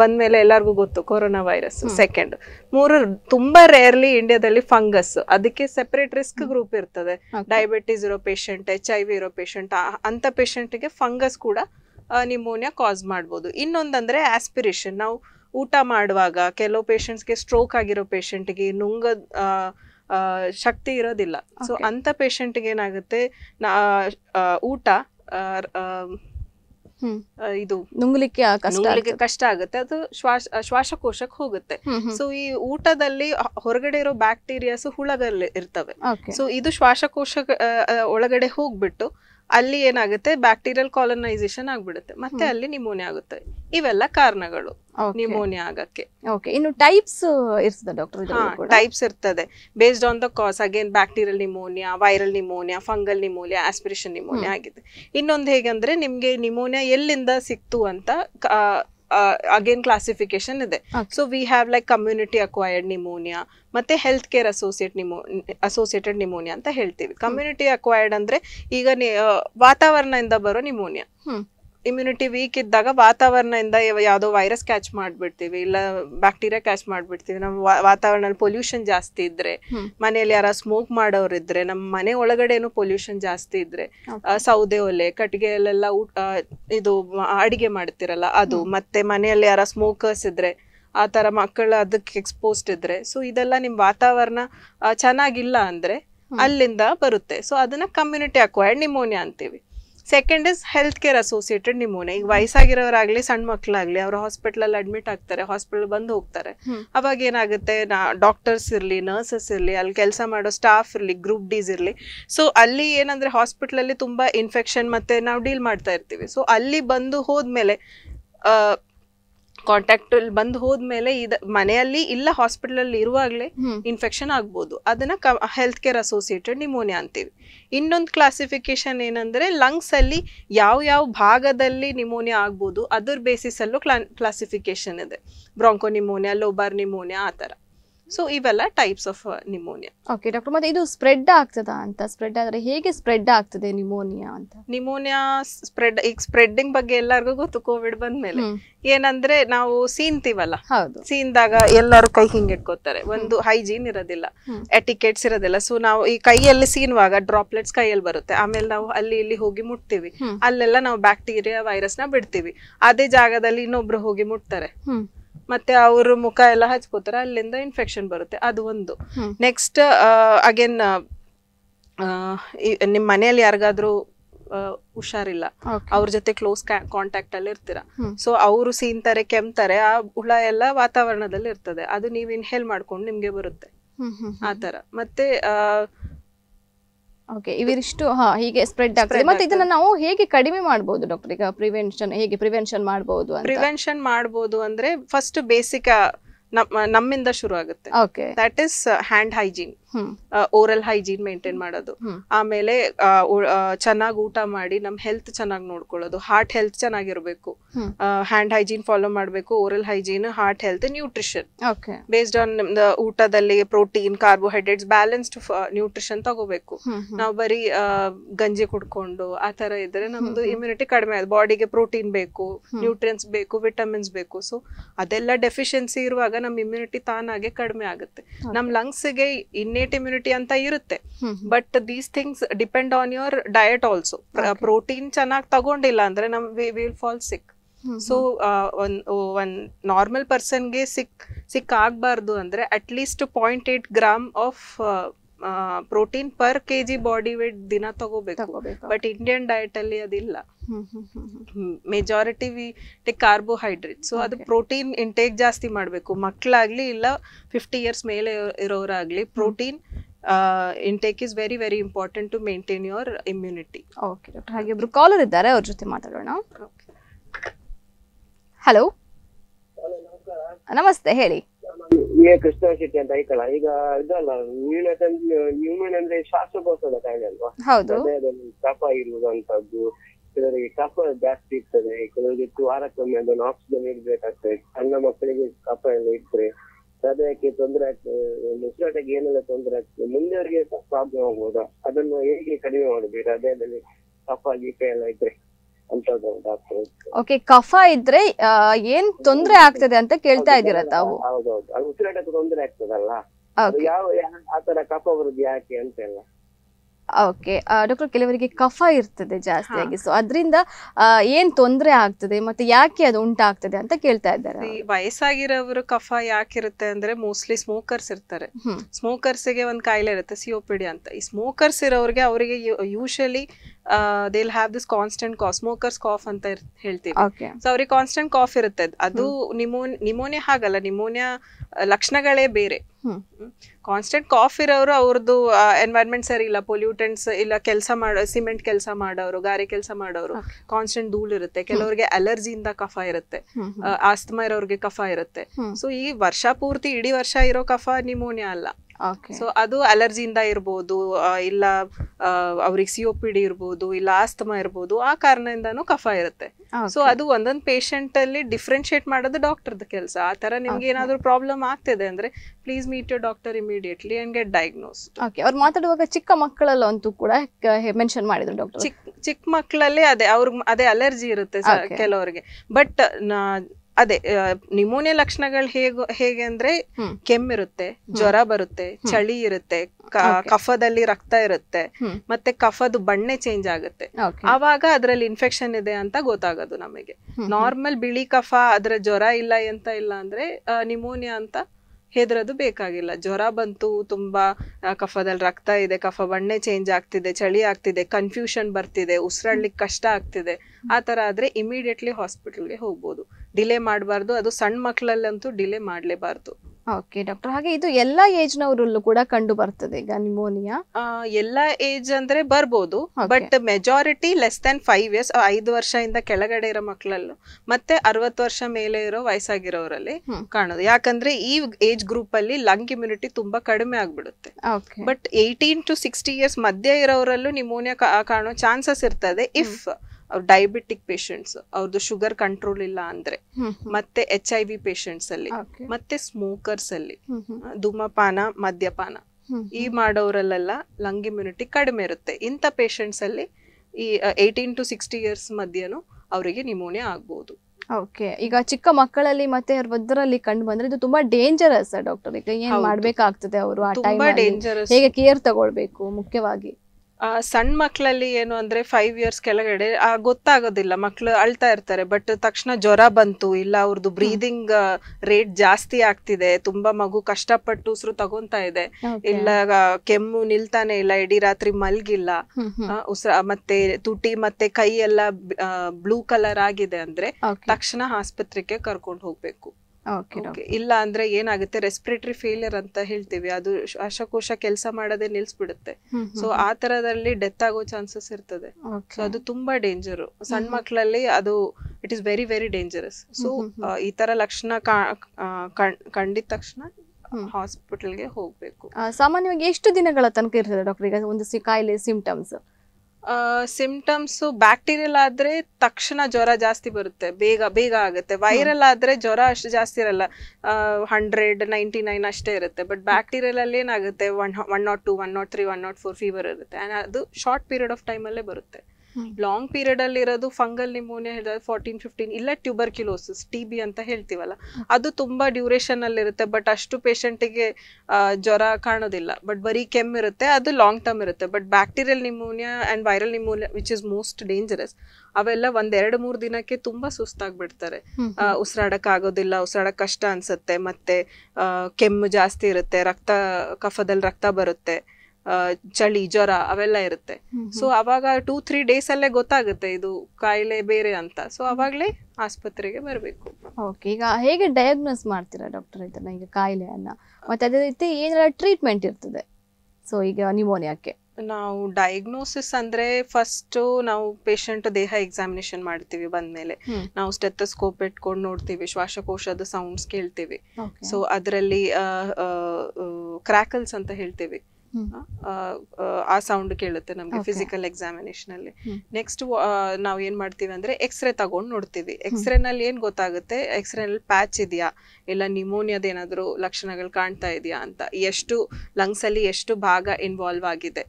ಬಂದ್ಮೇಲೆ ಎಲ್ಲರಿಗೂ ಗೊತ್ತು ಕೊರೋನಾ ವೈರಸ್ ಸೆಕೆಂಡ್ ಮೂರು ತುಂಬಾ ರೇರ್ಲಿ ಇಂಡಿಯಾದಲ್ಲಿ ಫಂಗಸ್ ಅದಕ್ಕೆ ಸೆಪರೇಟ್ ರಿಸ್ಕ್ ಗ್ರೂಪ್ ಇರ್ತದೆ. ಡಯಾಬಿಟೀಸ್ ಇರೋ ಪೇಷಂಟ್ ಎಚ್ ಐ ವಿ ಇರೋ ಪೇಷಂಟ್ ಅಂಥ ಪೇಷಂಟ್ಗೆ ಫಂಗಸ್ ಕೂಡ ನಿಮೋನಿಯಾ ಕಾಸ್ ಮಾಡ್ಬೋದು. ಇನ್ನೊಂದಂದರೆ ಆಸ್ಪಿರೇಷನ್ ನಾವು ಊಟ ಮಾಡುವಾಗ ಕೆಲವು ಪೇಷಂಟ್ಸ್ಗೆ ಸ್ಟ್ರೋಕ್ ಆಗಿರೋ ಪೇಷಂಟ್ಗೆ ನುಂಗ ಶಕ್ತಿ ಇರೋದಿಲ್ಲ. ಸೊ ಅಂತ ಅಂತ ಪೇಷಂಟ್ಗೆ ಏನಾಗುತ್ತೆ ಊಟ ಇದು ನುಂಗ್ಲಿಕ್ಕೆ ಕಷ್ಟ ನುಂಗ್ಲಿಕ್ಕೆ ಕಷ್ಟ ಆಗುತ್ತೆ. ಅದು ಶ್ವಾಸ ಶ್ವಾಸಕೋಶಕ್ಕೆ ಹೋಗುತ್ತೆ. ಸೊ ಈ ಊಟದಲ್ಲಿ ಹೊರಗಡೆ ಇರೋ ಬ್ಯಾಕ್ಟೀರಿಯಾಸ್ ಹುಳಗಲ್ಲಿ ಇರ್ತವೆ. ಸೊ ಇದು ಶ್ವಾಸಕೋಶ ಒಳಗಡೆ ಹೋಗ್ಬಿಟ್ಟು ಅಲ್ಲಿ ಏನಾಗುತ್ತೆ? ಬ್ಯಾಕ್ಟೀರಿಯಲ್ ಕಾಲನೈಸೇಷನ್ ಆಗ್ಬಿಡುತ್ತೆ. ಮತ್ತೆ ಅಲ್ಲಿ ನಿಮೋನಿಯಾ ಆಗುತ್ತೆ. ಇವೆಲ್ಲ ಕಾರಣಗಳು ನಿಮೋನಿಯಾ ಆಗಕ್ಕೆ. ಓಕೆ ಇನ್ನು ಟೈಪ್ಸ್ ಇರ್ತದೆ ಡಾಕ್ಟರ್ ಟೈಪ್ಸ್ ಇರ್ತದೆ. Based on the cause again bacterial pneumonia viral pneumonia fungal pneumonia aspiration pneumonia ಆಗಿದೆ. ಇನ್ನೊಂದು ಹೇಗಂದ್ರೆ ನಿಮ್ಗೆ ನಿಮೋನಿಯಾ ಎಲ್ಲಿಂದ ಸಿಕ್ತು ಅಂತ ಅಗೇನ್ ಕ್ಲಾಸಿಫಿಕೇಶನ್ ಇದೆ. So we have like community acquired pneumonia ಮತ್ತೆ health care associate pneumo associated pneumonia ಅಂತ ಹೇಳ್ತೀವಿ. ಕಮ್ಯುನಿಟಿ ಅಕ್ವೈರ್ಡ್ ಅಂದ್ರೆ ಈಗ ವಾತಾವರಣದಿಂದ ಬರೋ ನಿಮೋನಿಯಾ ಇಮ್ಯುನಿಟಿ ವೀಕ್ ಇದ್ದಾಗ ವಾತಾವರಣದಿಂದ ಯಾವುದೋ ವೈರಸ್ ಕ್ಯಾಚ್ ಮಾಡ್ಬಿಡ್ತೀವಿ ಇಲ್ಲ ಬ್ಯಾಕ್ಟೀರಿಯಾ ಕ್ಯಾಚ್ ಮಾಡ್ಬಿಡ್ತೀವಿ. ನಮ್ಮ ವಾ- ವಾತಾವರಣದಲ್ಲಿ ಪೊಲ್ಯೂಷನ್ ಜಾಸ್ತಿ ಇದ್ರೆ. ಮನೆಯಲ್ಲಿ ಯಾರ ಸ್ಮೋಕ್ ಮಾಡೋರಿದ್ರೆ ನಮ್ಮ ಮನೆ ಒಳಗಡೆನು ಪೊಲ್ಯೂಷನ್ ಜಾಸ್ತಿ ಇದ್ರೆ ಸೌದೆ ಒಲೆ ಕಟ್ಟಿಗೆಯಲ್ಲೆಲ್ಲ ಊಟ ಇದು ಅಡಿಗೆ ಮಾಡ್ತಿರಲ್ಲ ಅದು ಮತ್ತೆ ಮನೆಯಲ್ಲಿ ಯಾರ ಸ್ಮೋಕರ್ಸ್ ಇದ್ರೆ ಆ ತರ ಮಕ್ಕಳು ಅದಕ್ಕೆ ಎಕ್ಸ್ಪೋಸ್ಡ್ ಇದ್ರೆ ಸೊ ಇದೆಲ್ಲ ನಿಮ್ ವಾತಾವರಣ ಚೆನ್ನಾಗಿಲ್ಲ ಅಂದ್ರೆ ಅಲ್ಲಿಂದ ಬರುತ್ತೆ. ಸೊ ಅದನ್ನ ಕಮ್ಯುನಿಟಿ ಅಕ್ವೈರ್ಡ್ ನಿಮೋನಿಯಾ ಅಂತೀವಿ. Second is health care associated pneumonia ಈಗ ವಯಸ್ಸಾಗಿರೋರಾಗ್ಲಿ ಸಣ್ಣ ಮಕ್ಕಳಾಗ್ಲಿ ಅವ್ರ ಹಾಸ್ಪಿಟಲ್ ಅಡ್ಮಿಟ್ ಆಗ್ತಾರೆ ಹಾಸ್ಪಿಟಲ್ ಬಂದು ಹೋಗ್ತಾರೆ. ಅವಾಗ ಏನಾಗುತ್ತೆ ನಾ ಡಾಕ್ಟರ್ಸ್ ಇರ್ಲಿ ನರ್ಸಸ್ ಇರ್ಲಿ ಅಲ್ಲಿ ಕೆಲಸ ಮಾಡೋ ಸ್ಟಾಫ್ ಇರ್ಲಿ ಗ್ರೂಪ್ ಡೀಸ್ ಇರ್ಲಿ. ಸೊ ಅಲ್ಲಿ ಏನಂದ್ರೆ ಹಾಸ್ಪಿಟಲ್ ಅಲ್ಲಿ ತುಂಬಾ ಇನ್ಫೆಕ್ಷನ್ ಮತ್ತೆ ನಾವು ಡೀಲ್ ಮಾಡ್ತಾ ಇರ್ತೀವಿ. ಸೊ ಅಲ್ಲಿ ಬಂದು ಹೋದ್ಮೇಲೆ ಕಾಂಟ್ಯಾಕ್ಟ್ ಬಂದು ಹೋದ್ಮೇಲೆ ಇದ ಮನೆಯಲ್ಲಿ ಇಲ್ಲ ಹಾಸ್ಪಿಟಲ್ ಅಲ್ಲಿ ಇರುವಾಗಲೇ ಇನ್ಫೆಕ್ಷನ್ ಆಗ್ಬೋದು. ಅದನ್ನ ಹೆಲ್ತ್ ಕೇರ್ ಅಸೋಸಿಯೇಟೆಡ್ ನಿಮೋನಿಯಾ ಅಂತೀವಿ. ಇನ್ನೊಂದು ಕ್ಲಾಸಿಫಿಕೇಶನ್ ಏನಂದ್ರೆ ಲಂಗ್ಸ್ ಅಲ್ಲಿ ಯಾವ ಯಾವ ಭಾಗದಲ್ಲಿ ನಿಮೋನಿಯಾ ಆಗ್ಬೋದು ಅದ್ರ ಬೇಸಿಸ್ ಅಲ್ಲೂ ಕ್ಲಾ ಕ್ಲಾಸಿಫಿಕೇಶನ್ ಇದೆ. ಬ್ರಾಂಕೋ ನಿಮೋನಿಯಾ ಲೋಬಾರ್ ನಿಮೋನಿಯಾ ಆ ಥರ. ಸೊ ಇವೆಲ್ಲ types of pneumonia okay doctor ಮತ್ತೆ ಇದು ಸ್ಪ್ರೆಡ್ ಆಗ್ತದ ಅಂತ? ಸ್ಪ್ರೆಡ್ ಆದ್ರೆ ಹೇಗೆ ಸ್ಪ್ರೆಡ್ ಆಗ್ತದೆ ನಿಮೋನಿಯಾ ಅಂತ? ನಿಮೋನಿಯಾ ಸ್ಪ್ರೆಡ್ ಈಗ ಸ್ಪ್ರೆಡ್ಡಿಂಗ್ ಬಗ್ಗೆ ಎಲ್ಲರಿಗೂ ಗೊತ್ತು ಕೋವಿಡ್ ಬಂದ್ಮೇಲೆ. ಏನಂದ್ರೆ ನಾವು ಸೀನ್ತೀವಲ್ಲ ಸೀನ್ದಾಗ ಎಲ್ಲರೂ ಕೈ ಹಿಂಗೆ ಇಟ್ಕೋತಾರೆ. ಒಂದು ಹೈಜೀನ್ ಇರೋದಿಲ್ಲ. ಎಟಿಕೆಟ್ಸ್ ಇರೋದಿಲ್ಲ. ಸೊ ನಾವು ಈ ಕೈಯಲ್ಲಿ ಸೀನ್ವಾಗ ಡ್ರಾಪ್ಲೆಟ್ಸ್ ಕೈಯಲ್ಲಿ ಬರುತ್ತೆ. ಆಮೇಲೆ ನಾವು ಅಲ್ಲಿ ಇಲ್ಲಿ ಹೋಗಿ ಮುಟ್ತೀವಿ. ಅಲ್ಲೆಲ್ಲ ನಾವು ಬ್ಯಾಕ್ಟೀರಿಯಾ ವೈರಸ್ನ ಬಿಡ್ತೀವಿ. ಅದೇ ಜಾಗದಲ್ಲಿ ಇನ್ನೊಬ್ರು ಹೋಗಿ ಮುಟ್ತಾರೆ. ಮತ್ತೆ ಅವ್ರ ಮುಖ ಎಲ್ಲ ಹಚ್ಕೋತಾರೆ ಅಲ್ಲಿಂದ ಇನ್ಫೆಕ್ಷನ್ ಬರುತ್ತೆ. ಅದು ಒಂದು. ನೆಕ್ಸ್ಟ್ ಅಗೇನ್ ನಿಮ್ಮ ಮನೆಯಲ್ಲಿ ಯಾರಿಗಾದ್ರೂ ಹುಷಾರಿಲ್ಲ ಅವ್ರ ಜೊತೆ ಕ್ಲೋಸ್ ಕಾಂಟ್ಯಾಕ್ಟ್ ಅಲ್ಲಿ ಇರ್ತೀರ. ಸೊ ಅವರು ಸೀನ್ತಾರೆ ಕೆಮ್ತಾರೆ ಆ ಹುಳ ಎಲ್ಲ ವಾತಾವರಣದಲ್ಲಿ ಇರ್ತದೆ. ಅದು ನೀವು ಇನ್ಹೇಲ್ ಮಾಡ್ಕೊಂಡು ನಿಮ್ಗೆ ಬರುತ್ತೆ. ಹ್ಮ್ ಹ್ಮ್ ಆ ತರ ಮತ್ತೆ ಓಕೆ ಇವಿಷ್ಟು ಹಾ ಹೀಗೆ ಸ್ಪ್ರೆಡ್ ಆಗ್ತದೆ. ಮತ್ತೆ ಇದನ್ನ ನಾವು ಹೇಗೆ ಕಡಿಮೆ ಮಾಡಬಹುದು ಡಾಕ್ಟರ್ ಈಗ ಪ್ರಿವೆನ್ಷನ್ ಹೇಗೆ ಪ್ರಿವೆನ್ಷನ್ ಮಾಡಬಹುದು ಅಂತ? ಪ್ರಿವೆನ್ಷನ್ ಮಾಡಬಹುದು ಅಂದ್ರೆ ಫಸ್ಟ್ ಬೇಸಿಕ್ ನಮ್ಮಿಂದ ಶುರು ಆಗುತ್ತೆ okay that is hand hygiene oral hygiene maintain ಮಾಡೋದು. ಆಮೇಲೆ ಚೆನ್ನಾಗಿ ಊಟ ಮಾಡಿ ನಮ್ಮ ಹೆಲ್ತ್ ಚೆನ್ನಾಗಿ ನೋಡ್ಕೊಳ್ಳೋದು. ಹಾರ್ಟ್ ಹೆಲ್ತ್ ಚೆನ್ನಾಗಿರ್ಬೇಕು. ಹ್ಯಾಂಡ್ ಹೈಜೀನ್ ಫಾಲೋ ಮಾಡಬೇಕು. Oral hygiene heart health nutrition based on ಊಟದಲ್ಲಿ ಪ್ರೋಟೀನ್ ಕಾರ್ಬೋಹೈಡ್ರೇಟ್ಸ್ ಬ್ಯಾಲೆನ್ಸ್ಡ್ ನ್ಯೂಟ್ರಿಷನ್ ತಗೋಬೇಕು. ನಾವು ಬರೀ ಗಂಜಿ ಕುಡ್ಕೊಂಡು ಆ ತರ ಇದ್ರೆ ನಮ್ದು ಇಮ್ಯುನಿಟಿ ಕಡಿಮೆ ಆಗುತ್ತೆ ಬಾಡಿಗೆ ಪ್ರೋಟೀನ್ ಬೇಕು ನ್ಯೂಟ್ರಿಯನ್ಸ್ ಬೇಕು ವಿಟಮಿನ್ಸ್ ಬೇಕು. ಸೊ ಅದೆಲ್ಲ ಡೆಫಿಷಿಯನ್ಸಿ ಇರುವಾಗ ನಮ್ಮ ಇಮ್ಯುನಿಟಿ ತಾನಾಗೆ ಕಡಿಮೆ ಆಗುತ್ತೆ. ನಮ್ಮ ಲಂಗ್ಸ್ಗೆ ಇನ್ನೇಟ್ ಇಮ್ಯುನಿಟಿ ಅಂತ ಇರುತ್ತೆ. But these things depend on your diet also protein ಚೆನ್ನಾಗಿ ತಗೊಂಡಿಲ್ಲ ಅಂದ್ರೆ ನಮ್ will fall sick. So one one normal ಪರ್ಸನ್ಗೆ sick sick ಆಗ್ಬಾರ್ದು ಅಂದ್ರೆ at least point eight gram of protein per K G body weight ದಿನ ತಗೋಬೇಕು. ಬಟ್ ಇಂಡಿಯನ್ ಡಯಟ್ ಅಲ್ಲಿ ಅದಿಲ್ಲ. Majority we take carbohydrate so ಅದು ಪ್ರೋಟೀನ್ ಇಂಟೇಕ್ ಜಾಸ್ತಿ ಮಾಡಬೇಕು. ಮಕ್ಕಳಾಗ್ಲಿ ಇಲ್ಲ ಫಿಫ್ಟಿ ಇಯರ್ಸ್ ಮೇಲೆ ಇರೋರಾಗ್ಲಿ protein intake is very very important to maintain your immunity okay doctor ಹಾಗೆ ಒಬ್ರು ಕಾಲರ್ ಇದ್ದಾರೆ ಅವ್ರ ಜೊತೆ ಮಾತಾಡೋಣ. ಹಲೋ ನಮಸ್ತೆ ಹೇಳಿ. ಎ ಕೃಷ್ಣ ಶೆಟ್ಟಿ ಅಂತ ಐತಲ್ಲ ಈಗ ಇದಲ್ಲ ನ್ಯೂಮನ್ ಅಂದ್ರೆ ಶ್ವಾಸಕೋಶದ ಕಾಯಿಲೆ ಅಲ್ವಾ? ಹೌದು. ಹೃದಯದಲ್ಲಿ ಕಫ ಇರುವುದಂತದ್ದು ಕೆಲವರಿಗೆ ಕಫ ಜಾಸ್ತಿ ಇರ್ತದೆ ಕೆಲವರಿಗೆ ವಾರಕ್ಕೊಮ್ಮೆ ಅದನ್ನು ಆಕ್ಸಿಜನ್ ಇಡ್ಬೇಕಾಗ್ತದೆ ಸಣ್ಣ ಮಕ್ಕಳಿಗೆ ಕಫ ಎಲ್ಲ ಇರ್ತದೆ ಹೃದಯಕ್ಕೆ ತೊಂದರೆ ಆಗ್ತದೆ ಉಸಿರಾಟಕ್ಕೆ ಏನೆಲ್ಲ ತೊಂದರೆ ಆಗ್ತದೆ ಮುಂದೆವರಿಗೆ ಪ್ರಾಬ್ಲಮ್ ಆಗ್ಬೋದಾ? ಅದನ್ನು ಹೇಗೆ ಕಡಿಮೆ ಮಾಡಬೇಕು? ಹೃದಯದಲ್ಲಿ ಕಫ ಗೀಪ ಎಲ್ಲ ಇದ್ರೆ. ಡಾಕ್ಟರ್ ಓಕೆ ಕಫ ಇದ್ರೆ ಆ, ಏನ್ ತೊಂದ್ರೆ ಆಗ್ತದೆ ಅಂತ ಕೇಳ್ತಾ ಇದ್ದೀರಾ ತಾವು? ಹೌದೌದು. ಅದು ಉಸಿರಾಟಕ್ಕೆ ತೊಂದರೆ ಆಗ್ತದಲ್ಲ? ಅದು ಓಕೆ ಯಾವ ಆ ತರ ಕಫ ಬರುದು ಯಾಕೆ ಅಂತ ಎಲ್ಲ ಓಕೆ ಡಾಕ್ಟರ್ ಕೆಲವರಿಗೆ ಕಫ ಇರ್ತದೆ ಜಾಸ್ತಿಯಾಗಿ ಸೊ ಅದರಿಂದ ಏನ್ ತೊಂದ್ರೆ ಆಗ್ತದೆ ಮತ್ತೆ ಯಾಕೆ ಅದು ಉಂಟಾಗ್ತದೆ ಅಂತ ಕೇಳ್ತಾ ಇದ್ದಾರೆ ಈ ವಯಸ್ಸಾಗಿರೋರು ಕಫ ಯಾಕಿರುತ್ತೆ ಅಂದ್ರೆ ಮೋಸ್ಟ್ಲಿ ಸ್ಮೋಕರ್ಸ್ ಇರ್ತಾರೆ. ಸ್ಮೋಕರ್ಸ್ಗೆ ಒಂದು ಕಾಯಿಲೆ ಇರುತ್ತೆ ಸಿಒಪಿಡಿ ಅಂತ. ಈ ಸ್ಮೋಕರ್ಸ್ ಇರೋರಿಗೆ ಅವರಿಗೆ usually they have this constant cough smokers cough ಅಂತ ಹೇಳ್ತೀವಿ. ಸೊ ಅವ್ರಿಗೆ ಕಾನ್ಸ್ಟೆಂಟ್ ಕಾಫ್ ಇರುತ್ತೆ. ಅದು ನಿಮೋ ನಿಮೋನಿಯಾ ಹಾಗಲ್ಲ ನಿಮೋನಿಯಾ ಲಕ್ಷಣಗಳೇ ಬೇರೆ. ಕಾನ್ಸ್ಟೆಂಟ್ ಕಾಫ್ ಇರೋರು ಅವ್ರದ್ದು ಎನ್ವೈರ್ಮೆಂಟ್ ಸರಿ ಇಲ್ಲ ಪೊಲ್ಯೂಟೆಂಟ್ಸ್ ಇಲ್ಲ ಕೆಲಸ ಮಾಡೋ ಸಿಮೆಂಟ್ ಕೆಲಸ ಮಾಡೋರು ಗಾರೆ ಕೆಲಸ ಮಾಡೋರು ಕಾನ್ಸ್ಟೆಂಟ್ ಧೂಳು ಇರುತ್ತೆ. ಕೆಲವರಿಗೆ ಅಲರ್ಜಿಯಿಂದ ಕಫ ಇರುತ್ತೆ. ಆಸ್ತಮಾ ಇರೋರಿಗೆ ಕಫ ಇರುತ್ತೆ. ಸೊ ಈ ವರ್ಷ ಪೂರ್ತಿ ಇಡೀ ವರ್ಷ ಇರೋ ಕಫ ನಿಮೋನಿಯಾ ಅಲ್ಲ. ಸೊ ಅದು ಅಲರ್ಜಿಯಿಂದ ಇರ್ಬೋದು ಇಲ್ಲ ಅವ್ರಿಗೆ ಸಿಒಪಿಡಿ ಒ ಪಿ ಡಿ ಇರ್ಬೋದು ಇಲ್ಲ ಆಸ್ತಮಾ ಇರ್ಬೋದು ಆ ಕಾರಣದಿಂದನೂ ಕಫ ಇರುತ್ತೆ. ಸೊ ಅದು ಒಂದೊಂದು ಪೇಷಂಟ್ ಅಲ್ಲಿ ಡಿಫ್ರೆನ್ಶಿಯೇಟ್ ಮಾಡೋದು ಡಾಕ್ಟರ್ದ ಕೆಲಸ. ಆ ತರ ನಿಮ್ಗೆ ಏನಾದ್ರು ಪ್ರಾಬ್ಲಮ್ ಆಗ್ತಿದೆ ಅಂದ್ರೆ please meet your doctor immediately and get diagnose okay ಅವ್ರು ಮಾತಾಡುವಾಗ ಚಿಕ್ಕ ಮಕ್ಕಳಲ್ಲ ಅಂತೂ ಕೂಡ ಮೆನ್ಷನ್ ಮಾಡಿದ್ರು ಡಾಕ್ಟರ್ ಚಿಕ್ಕ ಚಿಕ್ಕ ಮಕ್ಕಳಲ್ಲಿ ಅದೇ ಅವ್ರಿಗೆ ಅದೇ ಅಲರ್ಜಿ ಇರುತ್ತೆ. ಕೆಲವರಿಗೆ. ಬಟ್ ಅದೇ ನಿಮೋನಿಯಾ ಲಕ್ಷಣಗಳು ಹೇಗೆ ಹೇಗೆ ಅಂದ್ರೆ. ಕೆಮ್ಮಿರುತ್ತೆ ಜ್ವರ ಬರುತ್ತೆ ಚಳಿ ಇರುತ್ತೆ ಕಫದಲ್ಲಿ ರಕ್ತ ಇರುತ್ತೆ ಮತ್ತೆ ಕಫದ ಬಣ್ಣೆ ಚೇಂಜ್ ಆಗುತ್ತೆ. ಆವಾಗ ಅದ್ರಲ್ಲಿ ಇನ್ಫೆಕ್ಷನ್ ಇದೆ ಅಂತ ಗೊತ್ತಾಗೋದು ನಮಗೆ. ನಾರ್ಮಲ್ ಬಿಳಿ ಕಫ ಅದ್ರ ಜ್ವರ ಇಲ್ಲ ಎಂತ ಇಲ್ಲ ಅಂದ್ರೆ ನಿಮೋನಿಯಾ ಅಂತ ಹೆದರೋದು ಬೇಕಾಗಿಲ್ಲ. ಜ್ವರ ಬಂತು ತುಂಬಾ ಕಫದಲ್ಲಿ ರಕ್ತ ಇದೆ ಕಫ ಬಣ್ಣೆ ಚೇಂಜ್ ಆಗ್ತಿದೆ ಚಳಿ ಆಗ್ತಿದೆ ಕನ್ಫ್ಯೂಷನ್ ಬರ್ತಿದೆ ಉಸಿರಾಡ್ಲಿಕ್ಕೆ ಕಷ್ಟ ಆಗ್ತಿದೆ. ಆ ತರ ಆದ್ರೆ ಇಮಿಡಿಯೇಟ್ಲಿ ಹಾಸ್ಪಿಟಲ್ಗೆ ಹೋಗ್ಬೋದು. ಡಿಲೇ ಮಾಡಬಾರ್ದು ಅದು ಸಣ್ಣ ಮಕ್ಕಳಲ್ಲಂತೂ ಡಿಲೇ ಮಾಡಲೇಬಾರ್ದು. Okay doctor. ಹಾಗೆ ಇದು ಎಲ್ಲಾ ಏಜ್ ನವರಲ್ಲೂ ಕೂಡ ಕಂಡು ಬರ್ತದೆ ಈಗ ನಿಮೋನಿಯಾ? ಎಲ್ಲ ಏಜ್ ಅಂದ್ರೆ ಬರ್ಬೋದು. But majority less than five years ಐದು ವರ್ಷದಿಂದ ಕೆಳಗಡೆ ಇರೋ ಮಕ್ಕಳಲ್ಲೂ ಮತ್ತೆ ಅರವತ್ತು ವರ್ಷ ಮೇಲೆ ಇರೋ ವಯಸ್ಸಾಗಿರೋರಲ್ಲಿ ಕಾಣೋದು. ಯಾಕಂದ್ರೆ ಈ ಏಜ್ ಗ್ರೂಪ್ ಅಲ್ಲಿ ಲಂಗ್ ಇಮ್ಯುನಿಟಿ ತುಂಬಾ ಕಡಿಮೆ ಆಗ್ಬಿಡುತ್ತೆ. But eighteen to sixty years ಮಧ್ಯ ಇರೋರಲ್ಲೂ ನಿಮೋನಿಯಾ ಕಾಣೋ ಚಾನ್ಸಸ್ ಇರ್ತದೆ ಇಫ್ ಅವ್ರು ಡಯಾಬಿಟಿಕ್ ಪೇಷಂಟ್ಸ್ ಅವ್ರದ್ದು ಶುಗರ್ ಕಂಟ್ರೋಲ್ ಇಲ್ಲ ಅಂದ್ರೆ ಮತ್ತೆ ಎಚ್ ಐ ವಿ ಪೇಷಂಟ್ಸ್ ಅಲ್ಲಿ ಮತ್ತೆ ಸ್ಮೋಕರ್ಸ್ ಅಲ್ಲಿ ಧೂಮಪಾನ ಮದ್ಯಪಾನ. ಈ ಮಾಡೋರಲ್ಲೆಲ್ಲ ಲಂಗ್ ಇಮ್ಯುನಿಟಿ ಕಡಿಮೆ ಇರುತ್ತೆ. ಇಂಥ ಪೇಷಂಟ್ಸ್ ಅಲ್ಲಿ ಈ ಏಯ್ಟೀನ್ ಟು ಸಿಕ್ಸ್ಟಿ ಇಯರ್ಸ್ ಮಧ್ಯನು ಅವರಿಗೆ ನಿಮೋನಿಯಾ ಆಗ್ಬಹುದು ಓಕೆ ಈಗ ಚಿಕ್ಕ ಮಕ್ಕಳಲ್ಲಿ ಮತ್ತೆ ವೃದ್ಧರಲ್ಲಿ ಕಂಡು ಬಂದ್ರೆ ಇದು ತುಂಬಾ ಡೇಂಜರಸ್ ಡಾಕ್ಟರ್ ಈಗ ಏನ್. ಮಾಡ್ಬೇಕಾಗ್ತದೆ ಅವರು ಆ ಟೈಮ್ ಹೇಗೆ ಕೇರ್ ತಗೊಳ್ಬೇಕು ಮುಖ್ಯವಾಗಿ? ಸಣ್ಣ ಮಕ್ಕಳಲ್ಲಿ ಏನು ಅಂದರೆ ಫೈವ್ ಇಯರ್ಸ್ ಕೆಳಗಡೆ ಆ, ಗೊತ್ತಾಗೋದಿಲ್ಲ. ಮಕ್ಕಳು ಅಳ್ತಾ ಇರ್ತಾರೆ ಬಟ್ ತಕ್ಷಣ ಜ್ವರ ಬಂತು ಇಲ್ಲ ಅವ್ರದ್ದು ಬ್ರೀದಿಂಗ್ ರೇಟ್ ಜಾಸ್ತಿ ಆಗ್ತಿದೆ ತುಂಬಾ ಮಗು ಕಷ್ಟಪಟ್ಟು ಉಸಿರು ತಗೊಂತಾ ಇದೆ. ಇಲ್ಲ ಕೆಮ್ಮು ನಿಲ್ತಾನೆ ಇಲ್ಲ ಇಡೀ ರಾತ್ರಿ ಮಲ್ಗಿಲ್ಲ. ಉಸಿರ ಮತ್ತೆ ತುಟಿ ಮತ್ತೆ ಕೈ ಎಲ್ಲ ಬ್ಲೂ ಕಲರ್ ಆಗಿದೆ ಅಂದ್ರೆ ತಕ್ಷಣ ಆಸ್ಪತ್ರೆಗೆ ಕರ್ಕೊಂಡು ಹೋಗ್ಬೇಕು. ಓಕೆ ಇಲ್ಲ ಅಂದ್ರೆ ಏನಾಗುತ್ತೆ? ರೆಸ್ಪಿರೇಟರಿ ಫೇಲಿಯರ್ ಅಂತ ಹೇಳ್ತೀವಿ. ಅದು ಶ್ವಾಸಕೋಶ ಕೆಲಸ ಮಾಡೋದೇ ನಿಲ್ಸ್ಬಿಡುತ್ತೆ. ಸೊ ಆ ತರದಲ್ಲಿ ಡೆತ್ ಆಗೋ ಚಾನ್ಸಸ್ ಇರ್ತದೆ. ಸೊ ಅದು ತುಂಬಾ ಡೇಂಜರ್ ಸಣ್ಣ ಮಕ್ಕಳಲ್ಲಿ ಅದು it is very very dangerous so ಈ ತರ ಲಕ್ಷಣ ಕಂಡಿದ ತಕ್ಷಣ ಹಾಸ್ಪಿಟಲ್ಗೆ ಹೋಗ್ಬೇಕು. ಸಾಮಾನ್ಯವಾಗಿ ಎಷ್ಟು ದಿನಗಳ ತನಕ ಇರ್ತದೆ ಡಾಕ್ಟರ್? ಈಗ ಒಂದು ಕಾಯಿಲೆ ಸಿಂಪ್ಟಮ್ಸ್ ಸಿಂಪ್ಟಮ್ಸ್ ಬ್ಯಾಕ್ಟೀರಿಯಲ್ ಆದ್ರೆ ತಕ್ಷಣ ಜ್ವರ ಜಾಸ್ತಿ ಬರುತ್ತೆ. ಬೇಗ ಬೇಗ ಆಗುತ್ತೆ. ವೈರಲ್ ಆದ್ರೆ ಜ್ವರ ಅಷ್ಟು ಜಾಸ್ತಿ ಇರಲ್ಲ. ಹಂಡ್ರೆಡ್ ನೈಂಟಿ ನೈನ್ ಅಷ್ಟೇ ಇರುತ್ತೆ. ಬಟ್ ಬ್ಯಾಕ್ಟೀರಿಯಲ್ ಅಲ್ಲಿ ಏನಾಗುತ್ತೆ? One one nought two one nought three one nought four fever ಇರುತ್ತೆ. ಆ್ಯಂಡ್ ಅದು ಶಾರ್ಟ್ ಪೀರಿಯಡ್ ಆಫ್ ಟೈಮ್ ಅಲ್ಲೇ ಬರುತ್ತೆ. ಲಾಂಗ್ ಪೀರಿಯಡ್ ಅಲ್ಲಿ ಇರೋದು ಫಂಗಲ್ ನಿಮೋನಿಯಾ ಹೇಳಿದ್ರೆ ಫೋರ್ಟೀನ್ ಫಿಫ್ಟೀನ್ ಇಲ್ಲ ಟ್ಯೂಬರ್ಕ್ಯುಲೋಸಿಸ್ ಟಿ ಬಿ ಅಂತ ಹೇಳ್ತೀವಲ್ಲ. ಅದು ತುಂಬಾ ಡ್ಯೂರೇಷನ್ ಅಲ್ಲಿ ಇರುತ್ತೆ ಬಟ್ ಅಷ್ಟು ಪೇಷಂಟಿಗೆ ಜ್ವರ ಕಾಣೋದಿಲ್ಲ. ಬಟ್ ಬರೀ ಕೆಮ್ಮು ಇರುತ್ತೆ ಅದು ಲಾಂಗ್ ಟರ್ಮ್ ಇರುತ್ತೆ. But bacterial pneumonia and viral pneumonia which is most dangerous ಅವೆಲ್ಲ ಒಂದ್ ಎರಡು ಮೂರು ದಿನಕ್ಕೆ ತುಂಬಾ ಸುಸ್ತಾಗ್ಬಿಡ್ತಾರೆ. ಉಸಿರಾಡಕ್ ಆಗೋದಿಲ್ಲ ಉಸಿರಾಡಕ್ ಕಷ್ಟ ಅನ್ಸುತ್ತೆ ಮತ್ತೆ ಕೆಮ್ಮು ಜಾಸ್ತಿ ಇರುತ್ತೆ ರಕ್ತ ಕಫದಲ್ಲಿ ರಕ್ತ ಬರುತ್ತೆ. ಚಳಿ ಜ್ವರ ಅವೆಲ್ಲ ಇರುತ್ತೆ. ಸೊ ಅವಾಗ ಟೂ ತ್ರೀ ಡೇಸ್ ಅಲ್ಲೇ ಗೊತ್ತಾಗುತ್ತೆ ಇದು ಕಾಯಿಲೆ ಬೇರೆ ಅಂತ. ಸೊ ಅವಾಗ್ಲೇ ಆಸ್ಪತ್ರೆಗೆ ಬರಬೇಕು. ಓಕೆ ಈಗ ಹೇಗೆ ಡಯಾಗ್ನೋಸ್ ಮಾಡ್ತೀರಾ ಡಾಕ್ಟರ್ ಇದನ್ನ ಈಗ ಕಾಯಿಲೆಯನ್ನ? ಮತ್ತೆ ಅದೇ ರೀತಿ ಏನಾರ ಟ್ರೀಟ್ಮೆಂಟ್ ಇರ್ತದೆ? ಸೊ ಈಗ ನಿಮೋನಿಯಾಕ್ಕೆ ನಾವು ಡಯಾಗ್ನೋಸಿಸ್ ಅಂದ್ರೆ ಫಸ್ಟ್ ನಾವು ಪೇಷಂಟ್ ದೇಹ ಎಕ್ಸಾಮಿನೇಷನ್ ಮಾಡ್ತೀವಿ ಬಂದ್ಮೇಲೆ. ನಾವು ಸ್ಟೆಥೋಸ್ಕೋಪ್ ಇಟ್ಕೊಂಡು ನೋಡ್ತೀವಿ ಶ್ವಾಸಕೋಶದ ಸೌಂಡ್ಸ್ ಕೇಳ್ತೀವಿ. ಸೊ ಅದರಲ್ಲಿ ಕ್ರ್ಯಾಕಲ್ಸ್ ಅಂತ ಹೇಳ್ತೀವಿ. ಆ, ಸೌಂಡ್ ಕೇಳುತ್ತೆ ನಮ್ಗೆ ಫಿಸಿಕಲ್ ಎಕ್ಸಾಮಿನೇಷನ್ ಅಲ್ಲಿ. ನೆಕ್ಸ್ಟ್ ನಾವ್ ಏನ್ ಮಾಡ್ತೀವಿ ಅಂದ್ರೆ ಎಕ್ಸ್ರೇ ತಗೊಂಡ್ ನೋಡ್ತೀವಿ. ಎಕ್ಸ್ರೇ ನಲ್ಲಿ ಏನ್ ಗೊತ್ತಾಗುತ್ತೆ? ಎಕ್ಸ್ರೇ ನಲ್ಲಿ ಪ್ಯಾಚ್ ಇದೆಯಾ? ಇಲ್ಲ ನಿಮೋನಿಯಾದ ಏನಾದ್ರು ಲಕ್ಷಣಗಳು ಕಾಣ್ತಾ ಇದೆಯಾ ಅಂತ. ಎಷ್ಟು ಲಂಗ್ಸ್ ಅಲ್ಲಿ ಎಷ್ಟು ಭಾಗ ಇನ್ವಾಲ್ವ್ ಆಗಿದೆ?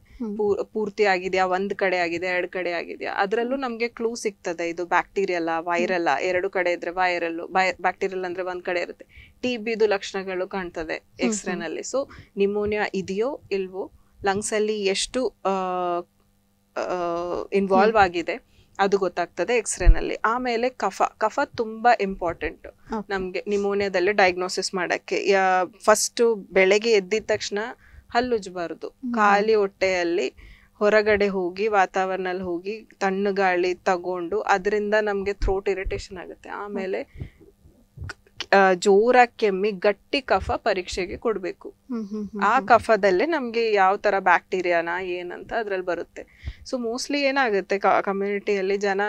ಪೂರ್ತಿ ಆಗಿದೆಯಾ? ಒಂದ್ ಕಡೆ ಆಗಿದೆ ಎರಡ್ ಕಡೆ ಆಗಿದೆಯಾ? ಅದ್ರಲ್ಲೂ ನಮ್ಗೆ ಕ್ಲೂ ಸಿಗ್ತದೆ. ಇದು ಬ್ಯಾಕ್ಟೀರಿಯಲ್ಲ ವೈರಲ್ಲ ಎರಡು ಕಡೆ ಇದ್ರೆ ವೈರಲ್ ಬ್ಯಾಕ್ಟೀರಿಯಲ್ ಅಂದ್ರೆ ಒಂದ್ ಕಡೆ ಇರುತ್ತೆ. ಟಿ ಬಿದು ಲಕ್ಷಣಗಳು ಕಾಣ್ತದೆ ಎಕ್ಸ್ರೇ ನಲ್ಲಿ ಸೊ ನಿಮೋನಿಯಾ ಇದೆಯೋ ಇಲ್ವೋ ಲಂಗ್ಸ್ ಅಲ್ಲಿ ಎಷ್ಟು ಇನ್ವಾಲ್ವ್ ಆಗಿದೆ ಅದು ಗೊತ್ತಾಗ್ತದೆ ಎಕ್ಸ್ರೇನಲ್ಲಿ ಆಮೇಲೆ ಕಫ ಕಫ ತುಂಬಾ ಇಂಪಾರ್ಟೆಂಟ್ ನಮಗೆ ನಮ್ಗೆ ನಿಮೋನಿಯಾದಲ್ಲಿ ಡಯಾಗ್ನೋಸಿಸ್ ಮಾಡಕ್ಕೆ. ಫಸ್ಟ್ ಬೆಳಗ್ಗೆ ಎದ್ದಿದ ತಕ್ಷಣ ಹಲ್ಲುಜ್ಬಾರ್ದು ಖಾಲಿ ಹೊಟ್ಟೆಯಲ್ಲಿ ಹೊರಗಡೆ ಹೋಗಿ ವಾತಾವರಣದಲ್ಲಿ ಹೋಗಿ ತಣ್ಣು ಗಾಳಿ ತಗೊಂಡು ಅದರಿಂದ ನಮ್ಗೆ ಥ್ರೋಟ್ ಇರಿಟೇಷನ್ ಆಗುತ್ತೆ. ಆಮೇಲೆ ಆ, ಜೋರಾಗಿ ಕೆಮ್ಮಿ ಗಟ್ಟಿ ಕಫ ಪರೀಕ್ಷೆಗೆ ಕೊಡ್ಬೇಕು. ಆ ಕಫದಲ್ಲೇ ನಮ್ಗೆ ಯಾವ ತರ ಬ್ಯಾಕ್ಟೀರಿಯಾನ ಏನಂತ ಅದ್ರಲ್ಲಿ ಬರುತ್ತೆ. ಸೊ ಮೋಸ್ಟ್ಲಿ ಏನಾಗುತ್ತೆ ಕಮ್ಯುನಿಟಿಯಲ್ಲಿ ಜನ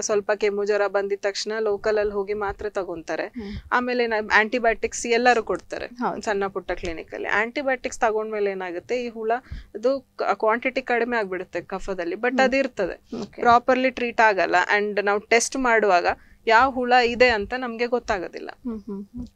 ಸ್ವಲ್ಪ ಕೆಮ್ಮು ಜ್ವರ ಬಂದಿದ ತಕ್ಷಣ ಲೋಕಲ್ ಅಲ್ಲಿ ಹೋಗಿ ಮಾತ್ರ ತಗೊಂತಾರೆ. ಆಮೇಲೆ ಆಂಟಿಬಯೋಟಿಕ್ಸ್ ಎಲ್ಲರೂ ಕೊಡ್ತಾರೆ ಸಣ್ಣ ಪುಟ್ಟ ಕ್ಲಿನಿಕ್ ಅಲ್ಲಿ. ಆಂಟಿಬಯೋಟಿಕ್ಸ್ ತಗೊಂಡ್ಮೇಲೆ ಏನಾಗುತ್ತೆ ಈ ಹುಳ ಅದು ಕ್ವಾಂಟಿಟಿ ಕಡಿಮೆ ಆಗ್ಬಿಡುತ್ತೆ ಕಫದಲ್ಲಿ ಬಟ್ ಅದಿರ್ತದೆ. ಪ್ರಾಪರ್ಲಿ ಟ್ರೀಟ್ ಆಗಲ್ಲ ಅಂಡ್ ನಾವು ಟೆಸ್ಟ್ ಮಾಡುವಾಗ ಯಾವ ಹುಳ ಇದೆ ಅಂತ ನಮ್ಗೆ ಗೊತ್ತಾಗೋದಿಲ್ಲ.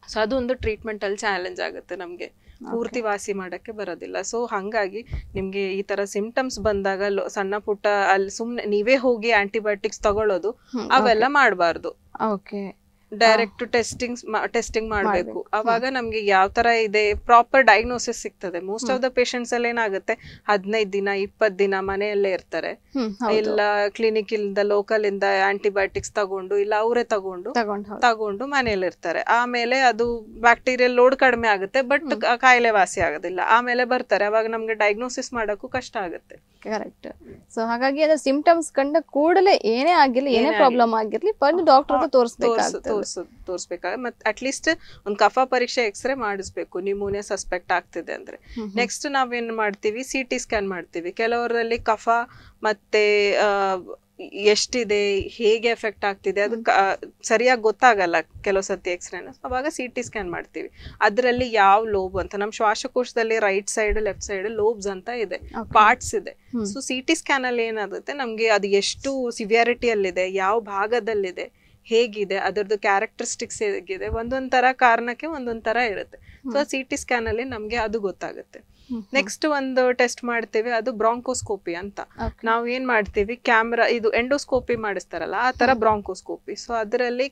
ಸೊ ಅದು ಒಂದು ಟ್ರೀಟ್ಮೆಂಟ್ ಅಲ್ಲಿ ಚಾಲೆಂಜ್ ಆಗುತ್ತೆ ನಮ್ಗೆ. ಪೂರ್ತಿ ವಾಸಿ ಮಾಡಕ್ಕೆ ಬರೋದಿಲ್ಲ. ಸೊ ಹಂಗಾಗಿ ನಿಮ್ಗೆ ಈ ತರ ಸಿಂಪ್ಟಮ್ಸ್ ಬಂದಾಗ ಸಣ್ಣ ಪುಟ್ಟ ಅಲ್ಲಿ ಸುಮ್ನೆ ನೀವೇ ಹೋಗಿ ಆಂಟಿಬಯೋಟಿಕ್ಸ್ ತಗೊಳ್ಳೋದು ಅವೆಲ್ಲ ಮಾಡಬಾರ್ದು. ಓಕೆ ಡೈರೆಕ್ಟ್ ಟೆಸ್ಟಿಂಗ್ ಟೆಸ್ಟಿಂಗ್ ಮಾಡಬೇಕು. ಅವಾಗ ನಮ್ಗೆ ಯಾವ ತರ ಇದೆ ಪ್ರಾಪರ್ ಡಯಾಗ್ನೋಸಿಸ್ ಸಿಗ್ತದೆ. ಮೋಸ್ಟ್ ಆಫ್ ದ ಪೇಷಂಟ್ಸ್ ಅಲ್ಲಿ ಏನಾಗುತ್ತೆ ಹದಿನೈದು ದಿನ ಇಪ್ಪತ್ ದಿನ ಮನೆಯಲ್ಲೇ ಇರ್ತಾರೆ. ಇಲ್ಲ ಕ್ಲಿನಿಕ್ ಇಂದ ಲೋಕಲ್ ಇಂದ ಆಂಟಿಬಯೋಟಿಕ್ಸ್ ತಗೊಂಡು ಇಲ್ಲ ಅವರೇ ತಗೊಂಡು ತಗೊಂಡು ಮನೆಯಲ್ಲಿ ಇರ್ತಾರೆ. ಆಮೇಲೆ ಅದು ಬ್ಯಾಕ್ಟೀರಿಯಲ್ ಲೋಡ್ ಕಡಿಮೆ ಆಗುತ್ತೆ ಬಟ್ ಕಾಯಿಲೆ ವಾಸಿ ಆಗೋದಿಲ್ಲ. ಆಮೇಲೆ ಬರ್ತಾರೆ. ಅವಾಗ ನಮ್ಗೆ ಡಯಾಗ್ನೋಸಿಸ್ ಮಾಡೋಕ್ಕೂ ಕಷ್ಟ ಆಗುತ್ತೆ. ಕರೆಕ್ಟ್. ಸೊ ಹಾಗಾಗಿ ಅದ್ರ ಸಿಂಪ್ಟಮ್ಸ್ ಕಂಡ ಕೂಡಲೇ ಏನೇ ಆಗಿರ್ಲಿ ಏನೇ ಪ್ರಾಬ್ಲಮ್ ಆಗಿರ್ಲಿ. ಬಂದು ಡಾಕ್ಟರ್ ತೋರಿಸ್ಬೇಕಾಗುತ್ತೆ ತೋರಿಸ್ಬೇಕಾಗ್ತದೆ. ತೋರಿಸ್ಬೇಕಾಗ ಮತ್ತೆ ಅಟ್ಲೀಸ್ಟ್ ಒಂದು ಕಫ ಪರೀಕ್ಷೆ ಎಕ್ಸ್ರೇ ಮಾಡಿಸ್ಬೇಕು ನ್ಯೂಮೋನಿಯಾ ಸಸ್ಪೆಕ್ಟ್ ಆಗ್ತಿದೆ ಅಂದ್ರೆ. ನೆಕ್ಸ್ಟ್ ನಾವೇನ್ ಮಾಡ್ತೀವಿ? ಸಿ ಟಿ ಸ್ಕ್ಯಾನ್ ಮಾಡ್ತೀವಿ. ಕೆಲವರಲ್ಲಿ ಕಫ ಮತ್ತೆ ಎಷ್ಟಿದೆ ಹೇಗೆ ಎಫೆಕ್ಟ್ ಆಗ್ತಿದೆ ಅದು ಸರಿಯಾಗಿ ಗೊತ್ತಾಗಲ್ಲ ಕೆಲವು ಸತಿ ಎಕ್ಸ್ರೇನ ಅವಾಗ ಸಿ ಟಿ ಸ್ಕ್ಯಾನ್ ಮಾಡ್ತೀವಿ. ಅದರಲ್ಲಿ ಯಾವ ಲೋಬ್ ಅಂತ ನಮ್ಮ ಶ್ವಾಸಕೋಶದಲ್ಲಿ right side left side lobes ಅಂತ ಇದೆ ಪಾರ್ಟ್ಸ್ ಇದೆ. ಸೊ ಸಿ ಟಿ ಸ್ಕ್ಯಾನ್ ಅಲ್ಲಿ ಏನಾಗುತ್ತೆ ನಮ್ಗೆ ಅದು ಎಷ್ಟು ಸಿವಿಯಾರಿಟಿಯಲ್ಲಿದೆ ಯಾವ ಭಾಗದಲ್ಲಿದೆ ಹೇಗಿದೆ ಅದರದ್ದು ಕ್ಯಾರೆಕ್ಟರಿಸ್ಟಿಕ್ಸ್ ಹೇಗಿದೆ ಒಂದೊಂದ್ ತರ ಕಾರಣಕ್ಕೆ ಒಂದೊಂದ್ ತರ ಇರುತ್ತೆ. ಸೊ ಸಿ ಟಿ ಸ್ಕ್ಯಾನ್ ಅಲ್ಲಿ ನಮ್ಗೆ ಅದು ಗೊತ್ತಾಗುತ್ತೆ. ನೆಕ್ಸ್ಟ್ ಒಂದು ಟೆಸ್ಟ್ ಮಾಡ್ತೇವೆ ಅದು ಬ್ರಾಂಕೋಸ್ಕೋಪಿ ಅಂತ. ನಾವು ಏನ್ ಮಾಡ್ತೀವಿ ಕ್ಯಾಮ್ರಾ ಇದು ಎಂಡೋಸ್ಕೋಪಿ ಮಾಡಿಸ್ತಾರಲ್ಲ ಆ ತರ ಬ್ರಾಂಕೋಸ್ಕೋಪಿ ಸೊ ಅದರಲ್ಲಿ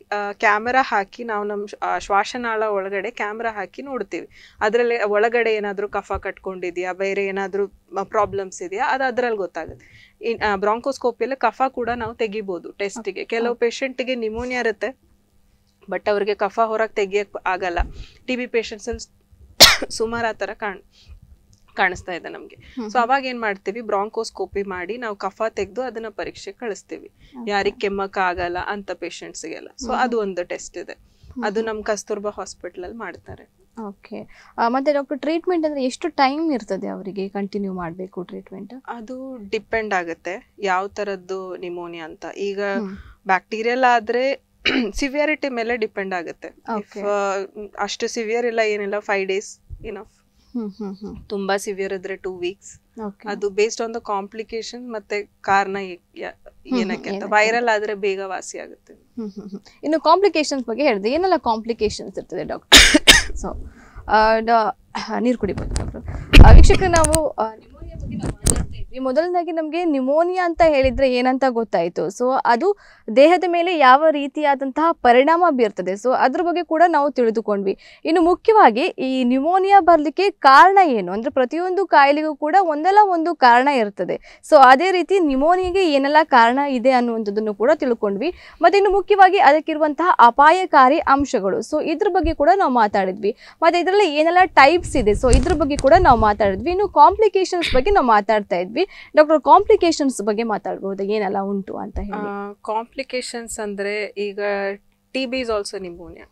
ಕ್ಯಾಮೆರಾ ಹಾಕಿ ನಾವು ನಮ್ಮ ಶ್ವಾಸನಾಳ ಒಳಗಡೆ ಕ್ಯಾಮ್ರಾ ಹಾಕಿ ನೋಡ್ತೀವಿ. ಅದರಲ್ಲಿ ಒಳಗಡೆ ಏನಾದರೂ ಕಫ ಕಟ್ಕೊಂಡಿದ್ಯಾ ಬೇರೆ ಏನಾದರೂ ಪ್ರಾಬ್ಲಮ್ಸ್ ಇದೆಯಾ ಅದು ಅದರಲ್ಲಿ ಗೊತ್ತಾಗುತ್ತೆ. ಬ್ರಾಂಕೋಸ್ಕೋಪಿಯಲ್ಲಿ ಕಫ ಕೂಡ ನಾವು ತೆಗಿಬೋದು ಟೆಸ್ಟಿಗೆ ಕೆಲವು ಪೇಷಂಟ್ಗೆ ನಿಮೋನಿಯಾ ಇರುತ್ತೆ ಬಟ್ ಅವ್ರಿಗೆ ಕಫ ಹೊರಗೆ ತೆಗಿಯಕ್ ಆಗಲ್ಲ. ಟಿ ಬಿ ಪೇಷಂಟ್ಸ್ ಅಲ್ಲಿ ಸುಮಾರು ಆ ಥರ ಕಾಣ್ ಕಾಣಿಸ್ತಾ ಇದೆ ನಮಗೆ. ಸೊ ಅವಾಗ ಏನ್ ಮಾಡ್ತೀವಿ? ಬ್ರಾಂಕೋಸ್ಕೋಪಿ ಮಾಡಿ ನಾವು ಕಫ ತೆಗೆದು ಅದನ್ನ ಪರೀಕ್ಷೆ ಕಳಿಸ್ತೀವಿ. ಯಾರಿಗೆ ಕೆಮ್ಮಕ್ ಆಗಲ್ಲ ಅಂತ ಪೇಷಂಟ್ಸ್ಗೆಲ್ಲ ಸೊ ಅದು ಒಂದು ಟೆಸ್ಟ್ ಇದೆ. ಅದು ನಮ್ ಕಸ್ತೂರ್ಬಾ ಹಾಸ್ಪಿಟಲ್ ಅಲ್ಲಿ ಮಾಡ್ತಾರೆ. ಓಕೆ. ಮತ್ತೆ ಡಾಕ್ಟರ್ ಟ್ರೀಟ್ಮೆಂಟ್ ಅಂದ್ರೆ ಎಷ್ಟು ಟೈಮ್ ಇರ್ತದೆ ಅವರಿಗೆ ಕಂಟಿನ್ಯೂ ಮಾಡಬೇಕು ಟ್ರೀಟ್ಮೆಂಟ್ ಅದು ಡಿಪೆಂಡ್ ಆಗುತ್ತೆ. ಯಾವ ತರದ್ದು ನಿಮೋನಿಯಾ ಅಂತ. ಈಗ ಬ್ಯಾಕ್ಟೀರಿಯಲ್ ಆದ್ರೆ (clears throat) ಸಿವಿಯರಿಟಿ ಮೇಲೆ ಡಿಪೆಂಡ್ ಆಗುತ್ತೆ. ಅಷ್ಟು ಸಿವಿಯರ್ ಇಲ್ಲ ಏನಿಲ್ಲ ಫೈವ್ ಡೇಸ್ ಏನೋ ತುಂಬಾ ಸಿವಿಯರ್ ಇದ್ರೆ ಟೂ ವೀಕ್ಸ್ ಅದು ಬೇಸ್ಡ್ ಆನ್ ದ ಕಾಂಪ್ಲಿಕೇಶನ್ ಮತ್ತೆ ಕಾರಣ ಏನಕ್ಕೆ ಅಂತ. ವೈರಲ್ ಆದ್ರೆ ಬೇಗ ವಾಸಿ ಆಗುತ್ತೆ. ಇನ್ನು ಕಾಂಪ್ಲಿಕೇಶನ್ಸ್ ಬಗ್ಗೆ ಹೇಳಿದೆ. ಏನೆಲ್ಲ ಕಾಂಪ್ಲಿಕೇಶನ್ಸ್ ಇರ್ತದೆ ಡಾಕ್ಟರ್ ಸೊ ನೀರು ಕುಡಿಬೋದು ಡಾಕ್ಟರ್ ವೀಕ್ಷಕರು ನಾವು ಇದ್ವಿ ಮೊದಲನೇದಾಗಿ ನಮಗೆ ನಿಮೋನಿಯಾ ಅಂತ ಹೇಳಿದ್ರೆ ಏನಂತ ಗೊತ್ತಾಯಿತು. ಸೊ ಅದು ದೇಹದ ಮೇಲೆ ಯಾವ ರೀತಿಯಾದಂತಹ ಪರಿಣಾಮ ಬೀರ್ತದೆ. ಸೊ ಅದ್ರ ಬಗ್ಗೆ ಕೂಡ ನಾವು ತಿಳಿದುಕೊಂಡ್ವಿ. ಇನ್ನು ಮುಖ್ಯವಾಗಿ ಈ ನಿಮೋನಿಯಾ ಬರಲಿಕ್ಕೆ ಕಾರಣ ಏನು? ಅಂದರೆ ಪ್ರತಿಯೊಂದು ಕಾಯಿಲೆಗೂ ಕೂಡ ಒಂದಲ್ಲ ಒಂದು ಕಾರಣ ಇರ್ತದೆ. ಸೊ ಅದೇ ರೀತಿ ನಿಮೋನಿಯಾಗೆ ಏನೆಲ್ಲ ಕಾರಣ ಇದೆ ಅನ್ನುವಂಥದ್ದನ್ನು ಕೂಡ ತಿಳ್ಕೊಂಡ್ವಿ. ಮತ್ತು ಇನ್ನು ಮುಖ್ಯವಾಗಿ ಅದಕ್ಕಿರುವಂತಹ ಅಪಾಯಕಾರಿ ಅಂಶಗಳು. ಸೊ ಇದ್ರ ಬಗ್ಗೆ ಕೂಡ ನಾವು ಮಾತಾಡಿದ್ವಿ. ಮತ್ತು ಇದರಲ್ಲಿ ಏನೆಲ್ಲ ಟೈಪ್ಸ್ ಇದೆ? ಸೊ ಇದ್ರ ಬಗ್ಗೆ ಕೂಡ ನಾವು ಮಾತಾಡಿದ್ವಿ. ಇನ್ನು ಕಾಂಪ್ಲಿಕೇಶನ್ಸ್ ಬಗ್ಗೆ ನಾವು ಮಾತಾಡ್ತಾ ಇದ್ವಿ. ಡಾಕ್ಟರ್ ಕಾಂಪ್ಲಿಕೇಶನ್ಸ್ ಬಗ್ಗೆ ಮಾತಾಡಬಹುದು ಏನೆಲ್ಲ ಉಂಟು ಅಂತ ಹೇಳಿ. ಕಾಂಪ್ಲಿಕೇಶನ್ಸ್ ಅಂದ್ರೆ ಈಗ T B is also pneumonia.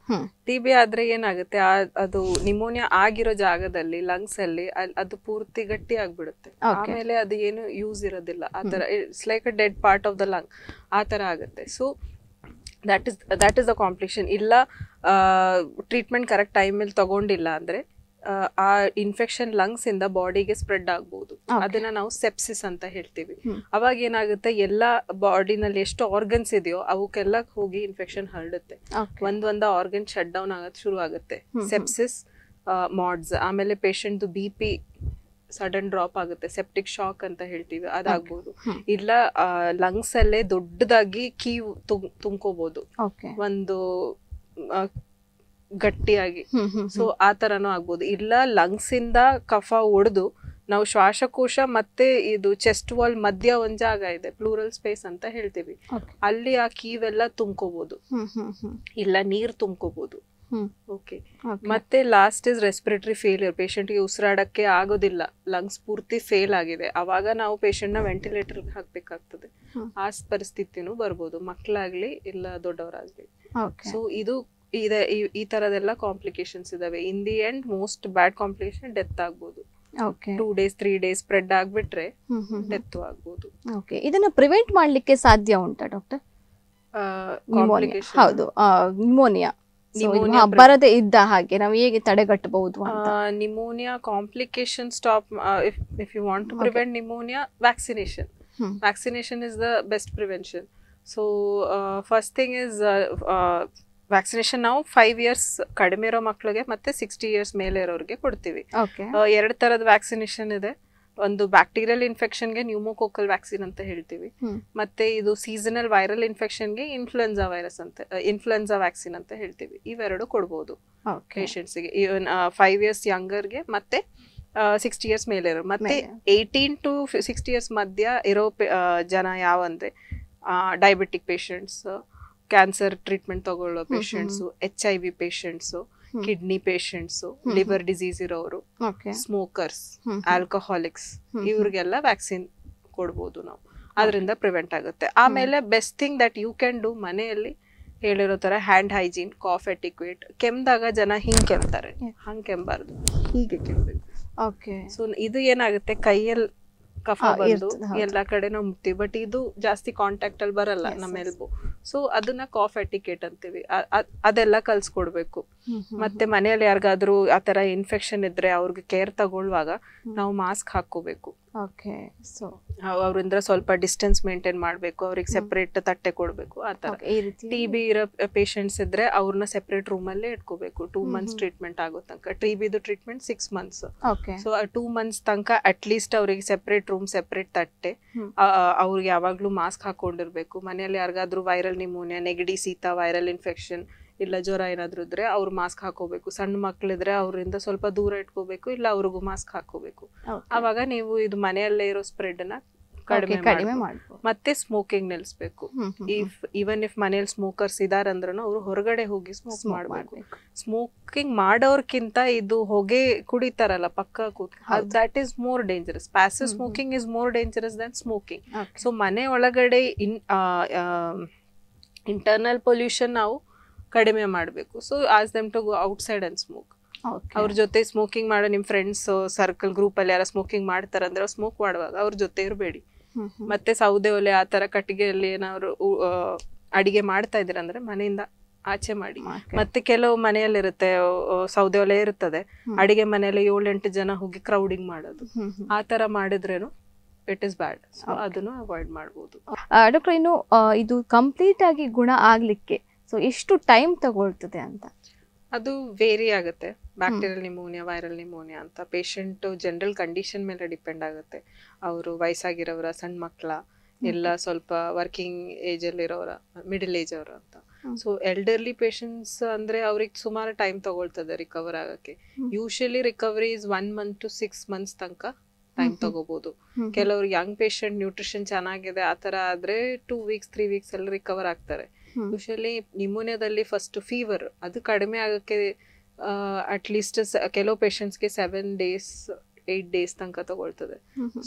T B ಆದ್ರೆ ಏನಾಗುತ್ತೆ? ಅದು ನಿಮೋನಿಯಾ ಆಗಿರೋ ಜಾಗದಲ್ಲಿ ಲಂಗ್ಸ್ ಅಲ್ಲಿ ಅದು ಪೂರ್ತಿ ಗಟ್ಟಿ ಆಗ್ಬಿಡುತ್ತೆ. ಆಮೇಲೆ ಅದು ಏನು ಯೂಸ್ ಇರೋದಿಲ್ಲ. ಆ ತರ it's like a dead part of the lung ಆ ತರ ಆಗುತ್ತೆ. So that is that is the complication ಇಲ್ಲ ಟ್ರೀಟ್ಮೆಂಟ್ ಕರೆಕ್ಟ್ ಟೈಮಲ್ಲಿ ತಗೊಂಡಿಲ್ಲ ಅಂದ್ರೆ ಆ, ಇನ್ಫೆಕ್ಷನ್ ಲಂಗ್ಸ್ ಇಂದ ಬಾಡಿಗೆ ಸ್ಪ್ರೆಡ್ ಆಗ್ಬೋದು. ಅದನ್ನ ನಾವು ಸೆಪ್ಸಿಸ್ ಅಂತ ಹೇಳ್ತೀವಿ. ಅವಾಗ ಏನಾಗುತ್ತೆ ಎಲ್ಲ ಬಾಡಿನಲ್ಲಿ ಎಷ್ಟು ಆರ್ಗನ್ಸ್ ಇದೆಯೋ ಅವಕ್ಕೆಲ್ಲ ಹೋಗಿ ಇನ್ಫೆಕ್ಷನ್ ಹರಡುತ್ತೆ. ಒಂದ್ ಒಂದೊಂದ ಆರ್ಗನ್ ಶಟ್ ಡೌನ್ ಆಗೋದ್ ಶುರು ಆಗುತ್ತೆ. ಸೆಪ್ಸಿಸ್ ಮಾಡ್ಸ್ ಆಮೇಲೆ patient B P sudden drop ಆಗುತ್ತೆ. ಸೆಪ್ಟಿಕ್ ಶಾಕ್ ಅಂತ ಹೇಳ್ತೀವಿ ಅದಾಗ್ಬೋದು. ಇಲ್ಲ ಲಂಗ್ಸ್ ಅಲ್ಲೇ ದೊಡ್ಡದಾಗಿ ಕೀವು ತುಂಬ್ಕೋಬಹುದು ಓಕೆ ಒಂದು ಗಟ್ಟಿಯಾಗಿ. ಸೊ ಆ ತರನೂ ಆಗ್ಬೋದು. ಇಲ್ಲ ಲಂಗ್ಸ್ ಇಂದ ಕಫ ಒಡೆದು ನಾವು ಶ್ವಾಸಕೋಶ ಮತ್ತೆ ಇದು ಚೆಸ್ಟ್ ವಾಲ್ ಮಧ್ಯ ಒಂದ್ ಜಾಗ ಇದೆ ಪ್ಲೂರಲ್ ಸ್ಪೇಸ್ ಅಂತ ಹೇಳ್ತೀವಿ. ಅಲ್ಲಿ ಆ ಕೀವೆಲ್ಲ ತುಂಬ್ಕೋಬಹುದು ಇಲ್ಲ ನೀರ್ ತುಂಬ್ಕೋಬಹುದು ಓಕೆ ಮತ್ತೆ ಲಾಸ್ಟ್ ಇಸ್ ರೆಸ್ಪಿರೇಟರಿ ಫೇಲಿಯರ್ಗೆ ಉಸಿರಾಡಕ್ಕೆ ಆಗೋದಿಲ್ಲ. ಲಂಗ್ಸ್ ಪೂರ್ತಿ ಫೇಲ್ ಆಗಿದೆ. ಅವಾಗ ನಾವು ಪೇಷಂಟ್ನ ವೆಂಟಿಲೇಟರ್ ಹಾಕ್ಬೇಕಾಗ್ತದೆ. ಆ ಪರಿಸ್ಥಿತಿನೂ ಬರ್ಬೋದು. ಮಕ್ಕಳಾಗ್ಲಿ ಇಲ್ಲ ದೊಡ್ಡವರಾಗ್ಲಿ. ಸೊ ಇದು ಇದೆ ಈ- ತರದೆಲ್ಲ ಕಾಂಪ್ಲಿಕೇಶನ್ಸ್ ಇದಾವೆ. In the end most bad complication death ಆಗ್ಬೋದು. Two days three days spread ಆಗ್ಬಿಟ್ರೆ. ಡೆತ್ ಆಗ್ಬೋದು. ಓಕೆ ಇದನ್ನ ಪ್ರಿವೆಂಟ್ ಮಾಡ್ಲಿಕ್ಕೆ ಸಾಧ್ಯ ಉಂಟಾ ಡಾಕ್ಟರ್ ಹೌದು. Pneumonia. ಬರದೇ ಇದ್ದ ಹಾಗೆ ನಾವು ಹೇಗೆ ತಡೆಗಟ್ಟಬಹುದು pneumonia complication stop if you want to prevent pneumonia vaccination. Vaccination is the best prevention so first thing is vaccination ನಾವು ಫೈವ್ ಇಯರ್ಸ್ ಕಡಿಮೆ ಇರೋ ಮಕ್ಕಳಿಗೆ ಮತ್ತೆ ಸಿಕ್ಸ್ಟಿ ಇಯರ್ಸ್ ಮೇಲೆ ಇರೋರಿಗೆ ಕೊಡ್ತೀವಿ. ಎರಡು ತರದ ವ್ಯಾಕ್ಸಿನೇಷನ್ ಇದೆ. ಒಂದು ಬ್ಯಾಕ್ಟೀರಿಯಲ್ ಇನ್ಫೆಕ್ಷನ್ಗೆ ನ್ಯೂಮೋಕೋಕಲ್ ವ್ಯಾಕ್ಸಿನ್ ಅಂತ ಹೇಳ್ತೀವಿ. ಮತ್ತೆ ಇದು ಸೀಸನಲ್ ವೈರಲ್ ಇನ್ಫೆಕ್ಷನ್ಗೆ ಇನ್ಫ್ಲುಯೆನ್ಸಾ ವೈರಸ್ ಅಂತ ಇನ್ಫ್ಲುಯೆನ್ಸಾ ವ್ಯಾಕ್ಸಿನ್ ಅಂತ ಹೇಳ್ತೀವಿ. ಇವೆರಡು ಕೊಡ್ಬೋದು ಪೇಷಂಟ್ಸ್ಗೆ ಇವನ್ ಫೈವ್ ಇಯರ್ಸ್ ಯಂಗರ್ಗೆ ಮತ್ತೆ ಸಿಕ್ಸ್ಟಿ ಇಯರ್ಸ್ ಮೇಲೆ ಇರೋ ಮತ್ತೆ. ಏಯ್ಟೀನ್ ಟು ಸಿಕ್ಸ್ಟಿ ಇಯರ್ಸ್ ಮಧ್ಯ ಇರೋ ಜನ ಯಾವಂದ್ರೆ ಡಯಾಬಿಟಿಕ್ ಪೇಷಂಟ್ಸ್ ಕ್ಯಾನ್ಸರ್ ಟ್ರೀಟ್ಮೆಂಟ್ ತಗೊಳ್ಳೋ patients H I V patients kidney patients liver disease ಇರೋರು ಸ್ಮೋಕರ್ಸ್. ಆಲ್ಕೋಹಾಲಿಕ್ಸ್. ಇವ್ರಿಗೆಲ್ಲ ವ್ಯಾಕ್ಸಿನ್ ಕೊಡ್ಬೋದು ನಾವು. ಅದರಿಂದ ಪ್ರಿವೆಂಟ್ ಆಗುತ್ತೆ. ಆಮೇಲೆ best thing that you can do ಮನೆಯಲ್ಲಿ ಹೇಳಿರೋ ತರ ಹ್ಯಾಂಡ್ ಹೈಜೀನ್ ಕಾಫ್ ಎಟಿಕ್ವೇಟ್ ಕೆಮ್ದಾಗ ಜನ ಹಿಂಗ್ ಕೆಮ್ತಾರೆ. ಹಂಗ್ ಕೆಮ್ಬಾರ್ದು. ಹೀಗೆ ಕೆಮ್ಬೇಕು. ಓಕೆ ಸೊ ಇದು ಏನಾಗುತ್ತೆ? ಕೈಯಲ್ಲಿ ಕಫ ಬಂದು ಎಲ್ಲಾ ಕಡೆ ನಾವು ಮುಟ್ತೀವಿ. ಬಟ್ ಇದು ಜಾಸ್ತಿ ಕಾಂಟ್ಯಾಕ್ಟ್ ಅಲ್ಲಿ ಬರಲ್ಲ ನಮ್ಮ ಎಲ್ಬು ಸೊ ಅದನ್ನ ಕಾಫ್ ಎಟಿಕೇಟ್ ಅಂತೀವಿ. ಅದೆಲ್ಲ ಕಲ್ಸ್ಕೊಡ್ಬೇಕು. ಮತ್ತೆ ಮನೆಯಲ್ಲಿ ಯಾರಿಗಾದ್ರೂ ಆತರ ಇನ್ಫೆಕ್ಷನ್ ಇದ್ರೆ ಅವ್ರಿಗೆ ಕೇರ್ ತಗೊಳ್ಳುವಾಗ ನಾವು ಮಾಸ್ಕ್ ಹಾಕೋಬೇಕು ಓಕೆ ಸೊ ಅವರಿಂದ ಸ್ವಲ್ಪ ಡಿಸ್ಟೆನ್ಸ್ ಮೇಂಟೈನ್ ಮಾಡಬೇಕು ಅವ್ರಿಗೆ ಸೆಪರೇಟ್ ತಟ್ಟೆ ಕೊಡಬೇಕು ಆ ರೀತಿ ಟಿ ಬಿ ಇರೋ ಪೇಷಂಟ್ಸ್ ಇದ್ರೆ ಅವ್ರನ್ನ ಸೆಪರೇಟ್ ರೂಮಲ್ಲೇ ಇಟ್ಕೋಬೇಕು ಟೂ ಮಂತ್ಸ್ ಟ್ರೀಟ್ಮೆಂಟ್ ಆಗೋ ತನಕ. T ಬಿದು treatment six months okay. So two months ತನಕ ಅಟ್ ಲೀಸ್ಟ್ ಅವರಿಗೆ ಸೆಪರೇಟ್ ರೂಮ್ ಸೆಪರೇಟ್ ತಟ್ಟೆ. ಅವ್ರಿಗೆ ಯಾವಾಗ್ಲೂ ಮಾಸ್ಕ್ ಹಾಕೊಂಡಿರ್ಬೇಕು. ಮನೆಯಲ್ಲಿ ಯಾರಿಗಾದ್ರೂ ವೈರಲ್ ನಿಮೋನಿಯಾ ನೆಗಡಿ ಶೀತ ವೈರಲ್ ಇನ್ಫೆಕ್ಷನ್ ಇಲ್ಲ ಜ್ವರ ಏನಾದರೂ ಇದ್ರೆ ಅವ್ರು ಮಾಸ್ಕ್ ಹಾಕೋಬೇಕು. ಸಣ್ಣ ಮಕ್ಳಿದ್ರೆ ಅವರಿಂದ ಸ್ವಲ್ಪ ದೂರ ಇಟ್ಕೋಬೇಕು ಇಲ್ಲ ಅವ್ರಿಗೂ ಮಾಸ್ಕ್ ಹಾಕೋಬೇಕು. ಅವಾಗ ನೀವು ಇದು ಮನೆಯಲ್ಲೇ ಇರೋ ಸ್ಪ್ರೆಡ್ನ ಕಡಿಮೆ ಮತ್ತೆ ಸ್ಮೋಕಿಂಗ್ ನಿಲ್ಲಿಸ್ಬೇಕು ಇಫ್ ಈವನ್ ಇಫ್ ಮನೇಲಿ ಸ್ಮೋಕರ್ಸ್ ಇದಾರಂದ್ರೂ ಅವ್ರು ಹೊರಗಡೆ ಹೋಗಿ ಸ್ಮೋಕ್ ಮಾಡ್ಬೇಕು. ಸ್ಮೋಕಿಂಗ್ ಮಾಡೋರ್ಕಿಂತ ಇದು ಹೊಗೆ ಕುಡಿತಾರಲ್ಲ ಪಕ್ಕ ಕೂತ್ that is more dangerous passive smoking is more dangerous than smoking so ಮನೆ ಒಳಗಡೆ ಇನ್ ಇಂಟರ್ನಲ್ ಪೊಲ್ಯೂಷನ್ ನಾವು ಕಡಿಮೆ ಮಾಡಬೇಕು. So as them to go outside and smoke. ಅವ್ರ ಜೊತೆ ಸ್ಮೋಕಿಂಗ್ ಮಾಡೋ ನಿಮ್ಮ ಫ್ರೆಂಡ್ಸ್ ಸರ್ಕಲ್ ಗ್ರೂಪ್ ಅಲ್ಲಿ ಯಾರ ಸ್ಮೋಕಿಂಗ್ ಮಾಡ್ತಾರಂದ್ರೆ ಸ್ಮೋಕ್ ಮಾಡುವಾಗ ಅವ್ರ ಜೊತೆ ಇರಬೇಡಿ. ಮತ್ತೆ ಸೌದೆ ಒಲೆ ಆ ತರ ಕಟ್ಟಿಗೆಯಲ್ಲಿ ಏನಾದ್ರು ಅಡಿಗೆ ಮಾಡ್ತಾ ಇದ್ದೀರಂದ್ರೆ ಮನೆಯಿಂದ ಆಚೆ ಮಾಡಿ. ಮತ್ತೆ ಕೆಲವು ಮನೆಯಲ್ಲಿರುತ್ತೆ ಸೌದೆ ಒಲೆ ಇರುತ್ತದೆ. ಅಡಿಗೆ ಮನೆಯಲ್ಲಿ ಏಳೆಂಟು ಜನ ಹೋಗಿ ಕ್ರೌಡಿಂಗ್ ಮಾಡೋದು. ಆ ತರ ಮಾಡಿದ್ರೇನು ಇಟ್ ಇಸ್ ಬ್ಯಾಡ್ ಸೊ ಅದನ್ನು ಅವಾಯ್ಡ್ ಮಾಡಬಹುದು ಡಾಕ್ಟರ್ ಇನ್ನು ಇದು ಕಂಪ್ಲೀಟ್ ಆಗಿ ಗುಣ ಆಗ್ಲಿಕ್ಕೆ ಸೊ ಎಷ್ಟು ಟೈಮ್ ತಗೊಳ್ತದೆ ಅಂತ. ಅದು ವೇರಿ ಆಗುತ್ತೆ. ಬ್ಯಾಕ್ಟೀರಿಯಲ್ ನಿಮೋನಿಯಾ ವೈರಲ್ ನಿಮೋನಿಯಾ ಅಂತ ಪೇಷಂಟ್ ಜನರಲ್ ಕಂಡೀಷನ್ ಮೇಲೆ ಡಿಪೆಂಡ್ ಆಗುತ್ತೆ. ಅವರು ವಯಸ್ಸಾಗಿರೋರ ಸಣ್ಣ ಮಕ್ಕಳ ಎಲ್ಲ ಸ್ವಲ್ಪ ವರ್ಕಿಂಗ್ ಏಜ್ ಅಲ್ಲಿ ಇರೋರ ಮಿಡಲ್ ಏಜ್ ಅವರು ಅಂತ. ಸೊ ಎಲ್ಡರ್ಲಿ ಪೇಷಂಟ್ಸ್ ಅಂದ್ರೆ ಅವ್ರಿಗೆ ಸುಮಾರು ಟೈಮ್ ತಗೊಳ್ತದೆ ರಿಕವರ್ ಆಗಕ್ಕೆ. Usually recovery is one month to six months ತನಕ ಟೈಮ್ ತಗೋಬಹುದು ಕೆಲವರು ಯಂಗ್ ಪೇಷಂಟ್ ನ್ಯೂಟ್ರಿಷನ್ ಚೆನ್ನಾಗಿದೆ ಆ ತರ ಆದ್ರೆ ಟೂ ವೀಕ್ಸ್ ತ್ರೀ ವೀಕ್ಸ್ ಅಲ್ಲಿ ರಿಕವರ್ ಆಗ್ತಾರೆ. ಯೂಶಲಿ ನಿಮೋನಿಯಾದಲ್ಲಿ ಫಸ್ಟ್ ಫೀವರ್ ಅದು ಕಡಿಮೆ ಆಗಕ್ಕೆ ಅಟ್ಲೀಸ್ಟ್ ಕೆಲವು ಪೇಷಂಟ್ಸ್ಗೆ ಸೆವೆನ್ ಡೇಸ್ ಏಟ್ ಡೇಸ್ ತನಕ ತಗೊಳ್ತದೆ.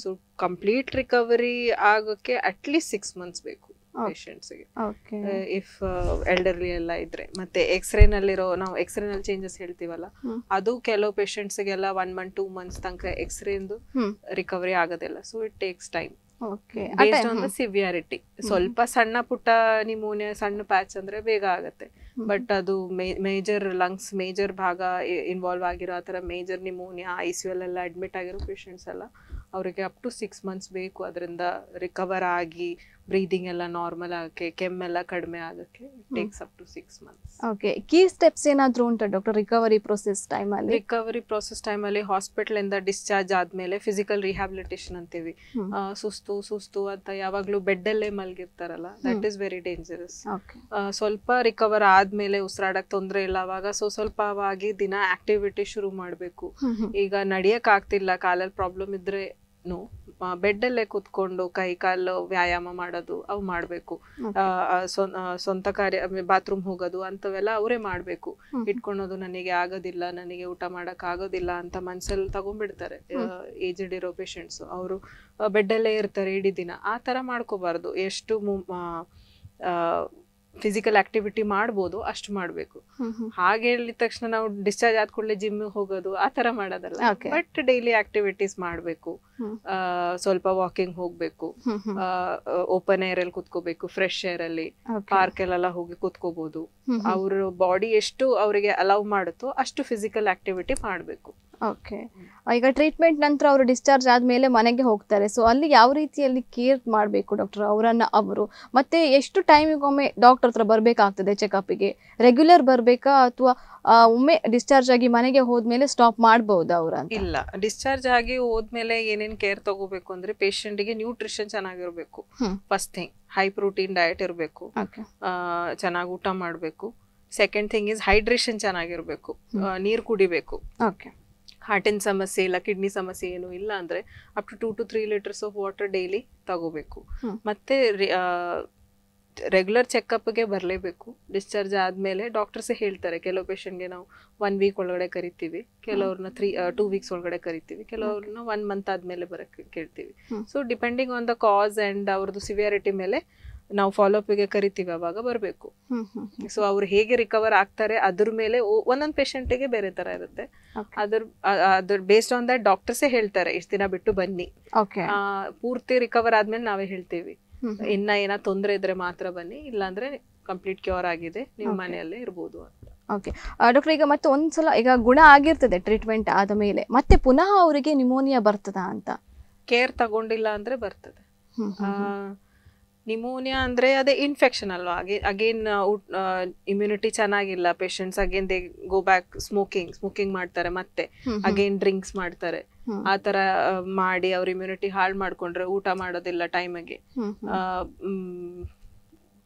ಸೊ ಕಂಪ್ಲೀಟ್ ರಿಕವರಿ ಆಗೋಕ್ಕೆ ಅಟ್ಲೀಸ್ಟ್ ಸಿಕ್ಸ್ ಮಂತ್ಸ್ ಬೇಕು ಪೇಷಂಟ್ಸ್ಗೆ ಇಫ್ ಎಲ್ಡರ್ಲಿ ಎಲ್ಲ ಇದ್ರೆ. ಮತ್ತೆ ಎಕ್ಸ್ರೇನಲ್ಲಿರೋ ನಾವು ಎಕ್ಸ್ರೇ ನಲ್ಲಿ ಚೇಂಜಸ್ ಹೇಳ್ತೀವಲ್ಲ ಅದು ಕೆಲವು ಪೇಷಂಟ್ಸ್ಗೆಲ್ಲ ಒನ್ ಮಂತ್ ಟೂ ಮಂತ್ಸ್ ತನಕ ಎಕ್ಸ್ರೇಂದು ರಿಕವರಿ ಆಗೋದಿಲ್ಲ. So it takes time based on the severity ಸ್ವಲ್ಪ ಸಣ್ಣ ಪುಟ್ಟ ನಿಮೋನಿಯಾ ಸಣ್ಣ ಪ್ಯಾಚ್ ಅಂದ್ರೆ ಬೇಗ ಆಗತ್ತೆ. ಬಟ್ ಅದು ಮೇಜರ್ ಲಂಗ್ಸ್ ಮೇಜರ್ ಭಾಗ ಇನ್ವಾಲ್ವ್ ಆಗಿರೋ ಆ ಥರ ಮೇಜರ್ ನಿಮೋನಿಯಾ ಐ ಸಿ ಎಲ್ಲ ಅಡ್ಮಿಟ್ ಆಗಿರೋ ಪೇಷಂಟ್ಸ್ ಎಲ್ಲ ಅವರಿಗೆ ಅಪ್ ಟು ಸಿಕ್ಸ್ ಮಂತ್ಸ್ ಬೇಕು. ಅದರಿಂದ ರಿಕವರ್ ಆಗಿ ಬ್ರೀದಿಂಗ್ ಎಲ್ಲ ನಾರ್ಮಲ್ ಆಗಕ್ಕೆ ಕೆಮ್ಮೆಲ್ಲ ಕಡಿಮೆ ಆಗಕ್ಕೆ takes up to six months okay key steps ಏನಾದರೂ ಉಂಟಾ ಡಾಕ್ಟರ್ ರಿಕವರಿ ಪ್ರೊಸೆಸ್ ಟೈಮಲ್ಲಿ ರಿಕವರಿ ಪ್ರೊಸೆಸ್ ಟೈಮಲ್ಲಿ ಹಾಸ್ಪಿಟಲ್ ಇಂದ ಡಿಸ್ಚಾರ್ಜ್ ಆದಮೇಲೆ ಫಿಸಿಕಲ್ ರಿಹ್ಯಾಬಿಲಿಟೇಷನ್ ಅಂತೀವಿ. ಸುಸ್ತು ಸುಸ್ತು ಅಂತ ಯಾವಾಗಲೂ ಬೆಡ್ಡಲ್ಲೇ ಮಲಗಿರ್ತಾರಲ್ಲ ಮಲ್ಗಿರ್ತಾರಲ್ಲ ದಟ್ ಈಸ್ ವೆರಿ ಡೇಂಜರಸ್ ಸ್ವಲ್ಪ ರಿಕವರ್ ಆದಮೇಲೆ ಉಸಿರಾಡಕ್ಕೆ ತೊಂದರೆ ಇಲ್ಲ ಅವಾಗ ಸೊ ಸ್ವಲ್ಪವಾಗಿ ದಿನ ಆಕ್ಟಿವಿಟಿ ಶುರು ಮಾಡಬೇಕು. ಈಗ ನಡಿಯಕ್ ಆಗ್ತಿಲ್ಲ ಕಾಲಲ್ಲಿ ಪ್ರಾಬ್ಲಮ್ ಇದ್ರೆ ಬೆಡ್ ಅಲ್ಲೇ ಕೂತ್ಕೊಂಡು ಕೈ ಕಾಲು ವ್ಯಾಯಾಮ ಮಾಡೋದು ಅವು ಮಾಡ್ಬೇಕು. ಸ್ವಂತ ಕಾರ್ಯ ಬಾತ್ರೂಮ್ ಹೋಗೋದು ಅಂತವೆಲ್ಲ ಅವರೇ ಮಾಡ್ಬೇಕು. ಇಟ್ಕೊಳೋದು ನನಗೆ ಆಗೋದಿಲ್ಲ ನನಗೆ ಊಟ ಮಾಡಕ್ ಆಗೋದಿಲ್ಲ ಅಂತ ಮನ್ಸಲ್ಲಿ ತಗೊಂಡ್ಬಿಡ್ತಾರೆ ಏಜ್ಡ್ ಇರೋ ಪೇಷಂಟ್ಸ್ ಅವರು ಬೆಡ್ಡಲ್ಲೇ ಇರ್ತಾರೆ ಇಡೀ ದಿನ. ಆ ತರ ಮಾಡ್ಕೋಬಾರ್ದು. ಎಷ್ಟು ಫಿಸಿಕಲ್ ಆಕ್ಟಿವಿಟಿ ಮಾಡ್ಬೋದು ಅಷ್ಟು ಮಾಡ್ಬೇಕು. ಹಾಗೆ ಹೇಳಿದ ತಕ್ಷಣ ನಾವು ಡಿಸ್ಚಾರ್ಜ್ ಆದ ಕೂಡಲೇ ಜಿಮ್ ಹೋಗೋದು ಆ ತರ ಮಾಡೋದಲ್ಲ. ಬಟ್ ಡೈಲಿ ಆಕ್ಟಿವಿಟೀಸ್ ಮಾಡ್ಬೇಕು. ಸ್ವಲ್ಪ ವಾಕಿಂಗ್ ಹೋಗ್ಬೇಕು. ಓಪನ್ ಏರ್ ಅಲ್ಲಿ ಕುತ್ಕೋಬೇಕು ಫ್ರೆಶ್ ಏರ್ ಅಲ್ಲಿ. ಪಾರ್ಕ್ ಅಲ್ಲೆಲ್ಲ ಹೋಗಿ ಕುತ್ಕೋಬಹುದು ಅವ್ರ ಬಾಡಿ ಎಷ್ಟು ಅವರಿಗೆ ಅಲೌ ಮಾಡುತ್ತೋ ಅಷ್ಟು ಫಿಸಿಕಲ್ ಆಕ್ಟಿವಿಟಿ ಮಾಡಬೇಕು. ಓಕೆ ಈಗ ಟ್ರೀಟ್ಮೆಂಟ್ ನಂತರ ಅವರು ಡಿಸ್ಚಾರ್ಜ್ ಆದ್ಮೇಲೆ ಮನೆಗೆ ಹೋಗ್ತಾರೆ. ಸೊ ಅಲ್ಲಿ ಯಾವ ರೀತಿಯಲ್ಲಿ ಕೇರ್ ಮಾಡಬೇಕು ಡಾಕ್ಟರ್ ಅವರನ್ನ ಅವರು? ಮತ್ತೆ ಎಷ್ಟು ಟೈಮಿಗೊಮ್ಮೆ ಡಾಕ್ಟರ್ ಹತ್ರ ಬರ್ಬೇಕಾಗ್ತದೆ ಚೆಕಪ್ಗೆ ರೆಗ್ಯುಲರ್ ಬರ್ಬೇಕಾ ಅಥವಾ ಒಮ್ಮೆ ಡಿಸ್ಚಾರ್ಜ್ ಆಗಿ ಮನೆಗೆ ಹೋದ್ಮೇಲೆ ಸ್ಟಾಪ್ ಮಾಡಬಹುದು ಅವ್ರ ಇಲ್ಲ ಡಿಸ್ಚಾರ್ಜ್ ಆಗಿ ಹೋದ್ಮೇಲೆ ಏನೇನ್ ಕೇರ್ ತಗೋಬೇಕು ಅಂದ್ರೆ ಪೇಷಂಟ್ಗೆ ನ್ಯೂಟ್ರಿಷನ್ ಚೆನ್ನಾಗಿರ್ಬೇಕು. First thing high protein diet ಇರಬೇಕು. ಚೆನ್ನಾಗಿ ಊಟ ಮಾಡಬೇಕು. ಸೆಕೆಂಡ್ ಥಿಂಗ್ ಇಸ್ ಹೈಡ್ರೇಷನ್ ಚೆನ್ನಾಗಿರ್ಬೇಕು. ನೀರು ಕುಡಿಬೇಕು. ಓಕೆ ಹಾರ್ಟಿನ ಸಮಸ್ಯೆ ಇಲ್ಲ ಕಿಡ್ನಿ ಸಮಸ್ಯೆ ಏನು ಇಲ್ಲ ಅಂದ್ರೆ up to two to three litres of water daily ತಗೋಬೇಕು. ಮತ್ತೆ ರೆಗ್ಯುಲರ್ ಚೆಕಪ್ಗೆ ಬರಲೇಬೇಕು ಡಿಸ್ಚಾರ್ಜ್ ಆದಮೇಲೆ ಡಾಕ್ಟರ್ಸೇ ಹೇಳ್ತಾರೆ ಕೆಲವು ಪೇಷಂಟ್ಗೆ ನಾವು ಒನ್ ವೀಕ್ ಒಳಗಡೆ ಕರಿತೀವಿ ಕೆಲವ್ರನ್ನ ತ್ರೀ ಟೂ ವೀಕ್ಸ್ ಒಳಗಡೆ ಕರಿತೀವಿ ಕೆಲವ್ರನ್ನ ಒನ್ ಮಂತ್ ಆದಮೇಲೆ ಬರೋಕ್ಕೆ ಕೇಳ್ತೀವಿ. So depending on the cause and ಅವ್ರದ್ದು ಸಿವಿಯರಿಟಿ ಮೇಲೆ ನಾವು ಫಾಲೋಅಪ್ಗೆ ಕರಿತೀವಿ ಅವಾಗ ಬರಬೇಕು. ಸೊ ಅವ್ರು ಹೇಗೆ ರಿಕವರ್ ಆಗ್ತಾರೆ ಅದ್ರ ಮೇಲೆ ಒಂದೊಂದು ಪೇಷಂಟಿಗೆ ಬೇರೆ ತರ ಇರುತ್ತೆ. ಅದ್ರ ಅದ್ರ ಬೇಸ್ಡ್ ಆನ್ ದಟ್ ಡಾಕ್ಟರ್ಸೇ ಹೇಳ್ತಾರೆ ಇಷ್ಟು ದಿನ ಬಿಟ್ಟು ಬನ್ನಿ ಪೂರ್ತಿ ರಿಕವರ್ ಆದ್ಮೇಲೆ ನಾವೇ ಹೇಳ್ತೀವಿ. ಇನ್ನ ಏನ ತೊಂದರೆ ಇದ್ರೆ ಮಾತ್ರ ಬನ್ನಿ ಇಲ್ಲಾಂದ್ರೆ ಕಂಪ್ಲೀಟ್ ಕ್ಯೂರ್ ಆಗಿದೆ ನಿಮ್ ಮನೆಯಲ್ಲೇ ಇರ್ಬೋದು ಅಂತ. ಓಕೆ ಡಾಕ್ಟರ್ ಈಗ ಮತ್ತೆ ಒಂದ್ಸಲ ಈಗ ಗುಣ ಆಗಿರ್ತದೆ ಟ್ರೀಟ್ಮೆಂಟ್ ಆದ ಮೇಲೆ ಮತ್ತೆ ಪುನಃ ಅವರಿಗೆ ನಿಮೋನಿಯಾ ಬರ್ತದಾ ಅಂತ? ಕೇರ್ ತಗೊಂಡಿಲ್ಲ ಅಂದ್ರೆ ಬರ್ತದೆ. ನಿಮೋನಿಯಾ ಅಂದ್ರೆ ಅದೇ ಇನ್ಫೆಕ್ಷನ್ ಅಲ್ವಾ ಅಗೇನ್ ಇಮ್ಯುನಿಟಿ ಚೆನ್ನಾಗಿಲ್ಲ patients again they go back smoking smoking ಮಾಡ್ತಾರೆ ಮತ್ತೆ. ಅಗೇನ್ ಡ್ರಿಂಕ್ಸ್ ಮಾಡ್ತಾರೆ. ಆ ತರ ಮಾಡಿ ಅವ್ರ ಇಮ್ಯುನಿಟಿ ಹಾಳು ಮಾಡ್ಕೊಂಡ್ರೆ ಊಟ ಮಾಡೋದಿಲ್ಲ ಟೈಮಿಗೆ.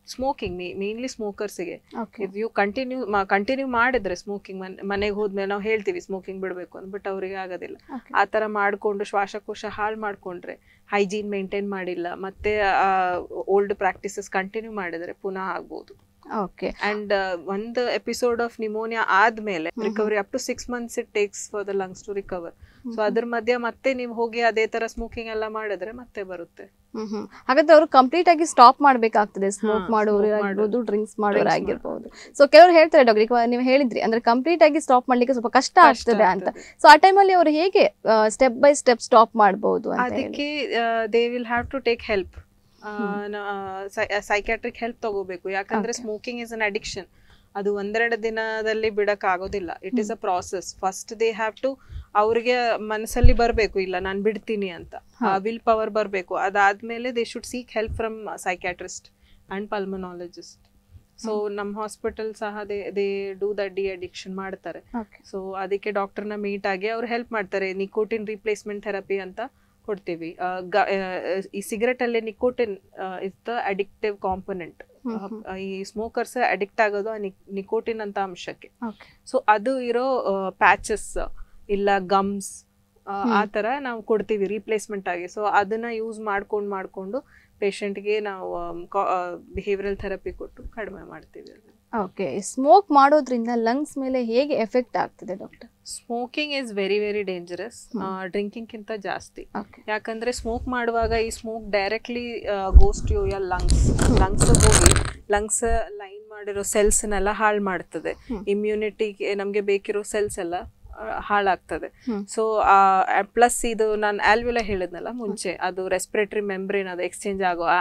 ಸ್ಮೋಕಿಂಗ್ ಮೇನ್ಲಿ ಸ್ಮೋಕರ್ಸ್ಗೆ. ಇಫ್ ಯು ಕಂಟಿನ್ಯೂ ಕಂಟಿನ್ಯೂ ಮಾಡಿದ್ರೆ ಸ್ಮೋಕಿಂಗ್ ಮನೆಗೆ ಹೋದ್ಮೇಲೆ ನಾವು ಹೇಳ್ತೀವಿ ಸ್ಮೋಕಿಂಗ್ ಬಿಡಬೇಕು ಅಂದ್ಬಿಟ್ಟು ಅವ್ರಿಗೆ ಅವರಿಗೆ ಆಗೋದಿಲ್ಲ. ಆ ಥರ ಮಾಡಿಕೊಂಡು ಶ್ವಾಸಕೋಶ ಹಾಳು ಮಾಡ್ಕೊಂಡ್ರೆ ಹೈಜೀನ್ ಮೇಂಟೈನ್ ಮಾಡಿಲ್ಲ ಮತ್ತೆ ಓಲ್ಡ್ ಪ್ರಾಕ್ಟೀಸಸ್ ಕಂಟಿನ್ಯೂ ಮಾಡಿದರೆ ಪುನಃ ಆಗ್ಬೋದು. ಓಕೆ ಅಂಡ್ ಒಂದು ಎಪಿಸೋಡ್ ಆಫ್ ನಿಮೋನಿಯಾ ಆದ್ಮೇಲೆ recovery up to six months it takes for the lungs to recover so ಅದ್ರ ಮಧ್ಯೆ ಮತ್ತೆ ನೀವು ಹೋಗಿ ಅದೇ ತರ ಸ್ಮೋಕಿಂಗ್ ಎಲ್ಲ ಮಾಡಿದ್ರೆ ಮತ್ತೆ ಬರುತ್ತೆ. ಹಾಗಾದ್ರೆ ಅವರು ಕಂಪ್ಲೀಟ್ ಆಗಿ ಸ್ಟಾಪ್ ಮಾಡ್ಬೇಕಾಗ್ತದೆ. ಸ್ಮೋಕ್ ಮಾಡೋರು ಆಗಿರ್ಬೋದು ಡ್ರಿಂಕ್ಸ್ ಮಾಡೋರು ಆಗಿರ್ಬೋದು. ಸೊ ಕೆಲವರು ಹೇಳ್ತಾರೆ ಡಾಕ್ಟರ್ ನೀವು ಹೇಳಿದ್ರಿ ಅಂದ್ರೆ ಕಂಪ್ಲೀಟ್ ಆಗಿ ಸ್ಟಾಪ್ ಮಾಡ್ಲಿಕ್ಕೆ ಸ್ವಲ್ಪ ಕಷ್ಟ ಆಗ್ತದೆ ಅಂತ. ಸೊ ಆ ಟೈಮಲ್ಲಿ ಅವರು ಹೇಗೆ ಸ್ಟೆಪ್ ಬೈ ಸ್ಟೆಪ್ ಸ್ಟಾಪ್ ಮಾಡಬಹುದು ಅಂತ ಅದಕ್ಕೆ they will have to take help psychiatric help ತಗೋಬೇಕು. ಯಾಕಂದ್ರೆ ಸ್ಮೋಕಿಂಗ್ ಇಸ್ ಅನ್ ಅಡಿಕ್ಷನ್ ಅದು ಒಂದೆರಡು ದಿನದಲ್ಲಿ ಬಿಡಕ್ ಆಗೋದಿಲ್ಲ it is a process first they have to ಅವ್ರಿಗೆ ಮನಸ್ಸಲ್ಲಿ ಬರಬೇಕು ಇಲ್ಲ ನಾನು ಬಿಡ್ತೀನಿ ಅಂತ. ವಿಲ್ ಪವರ್ ಬರಬೇಕು. ಅದಾದ್ಮೇಲೆ they should seek help from psychiatrist and pulmonologist so ನಮ್ಮ ಹಾಸ್ಪಿಟಲ್ ಸಹ they they do the de addiction ಮಾಡ್ತಾರೆ. ಸೊ ಅದಕ್ಕೆ ಡಾಕ್ಟರ್ನ ಮೀಟ್ ಆಗಿ ಅವ್ರು ಹೆಲ್ಪ್ ಮಾಡ್ತಾರೆ. ನಿಕೋಟಿನ್ ರಿಪ್ಲೇಸ್ಮೆಂಟ್ ಥೆರಪಿ ಅಂತ. ಕೊಡ್ತೀವಿ. ಈ ಸಿಗರೆಟ್ ಅಲ್ಲಿ nicotine is the addictive component ಈ ಸ್ಮೋಕರ್ಸ್ ಅಡಿಕ್ಟ್ ಆಗೋದು ಆ ನಿಕೋಟಿನ್ ಅಂತ ಅಂಶಕ್ಕೆ. ಸೊ ಅದು ಇರೋ ಪ್ಯಾಚಸ್ ಇಲ್ಲ ಗಮ್ಸ್ ಆ ತರ ನಾವು ಕೊಡ್ತೀವಿ ರೀಪ್ಲೇಸ್ಮೆಂಟ್ ಆಗಿ. ಸೊ ಅದನ್ನ ಯೂಸ್ ಮಾಡ್ಕೊಂಡು ಮಾಡ್ಕೊಂಡು ಪೇಷಂಟ್ಗೆ ನಾವು ಬಿಹೇವಿಯರಲ್ ಥೆರಪಿ ಕೊಟ್ಟು ಕಡಿಮೆ ಮಾಡ್ತೀವಿ. ಓಕೆ ಸ್ಮೋಕ್ ಮಾಡೋದ್ರಿಂದ ಲಂಗ್ಸ್ ಮೇಲೆ ಹೇಗೆ ಎಫೆಕ್ಟ್ ಆಗ್ತದೆ doctor smoking is very very dangerous ಡ್ರಿಂಕಿಂಗ್ಗಿಂತ ಜಾಸ್ತಿ. ಯಾಕಂದ್ರೆ ಸ್ಮೋಕ್ ಮಾಡುವಾಗ ಈ smoke directly goes to your lungs lungs ಹೋಗಿ ಲಂಗ್ಸ್ ಲೈನ್ ಮಾಡಿರೋ ಸೆಲ್ಸ್ನೆಲ್ಲ ಹಾಳು ಮಾಡ್ತದೆ. ಇಮ್ಯುನಿಟಿಗೆ ನಮಗೆ ಬೇಕಿರೋ ಸೆಲ್ಸ್ ಎಲ್ಲ ಹಾಳಾಗ್ತದೆ. ಸೊ ಪ್ಲಸ್ ಇದು ನಾನು ಆಲ್ವಿಲಾ ಹೇಳಿದ್ನಲ್ಲ ಮುಂಚೆ ಅದು ರೆಸ್ಪಿರೇಟರಿ ಮೆಂಬ್ರೇನ್ ಅದು ಎಕ್ಸ್ಚೇಂಜ್ ಆಗೋ ಆ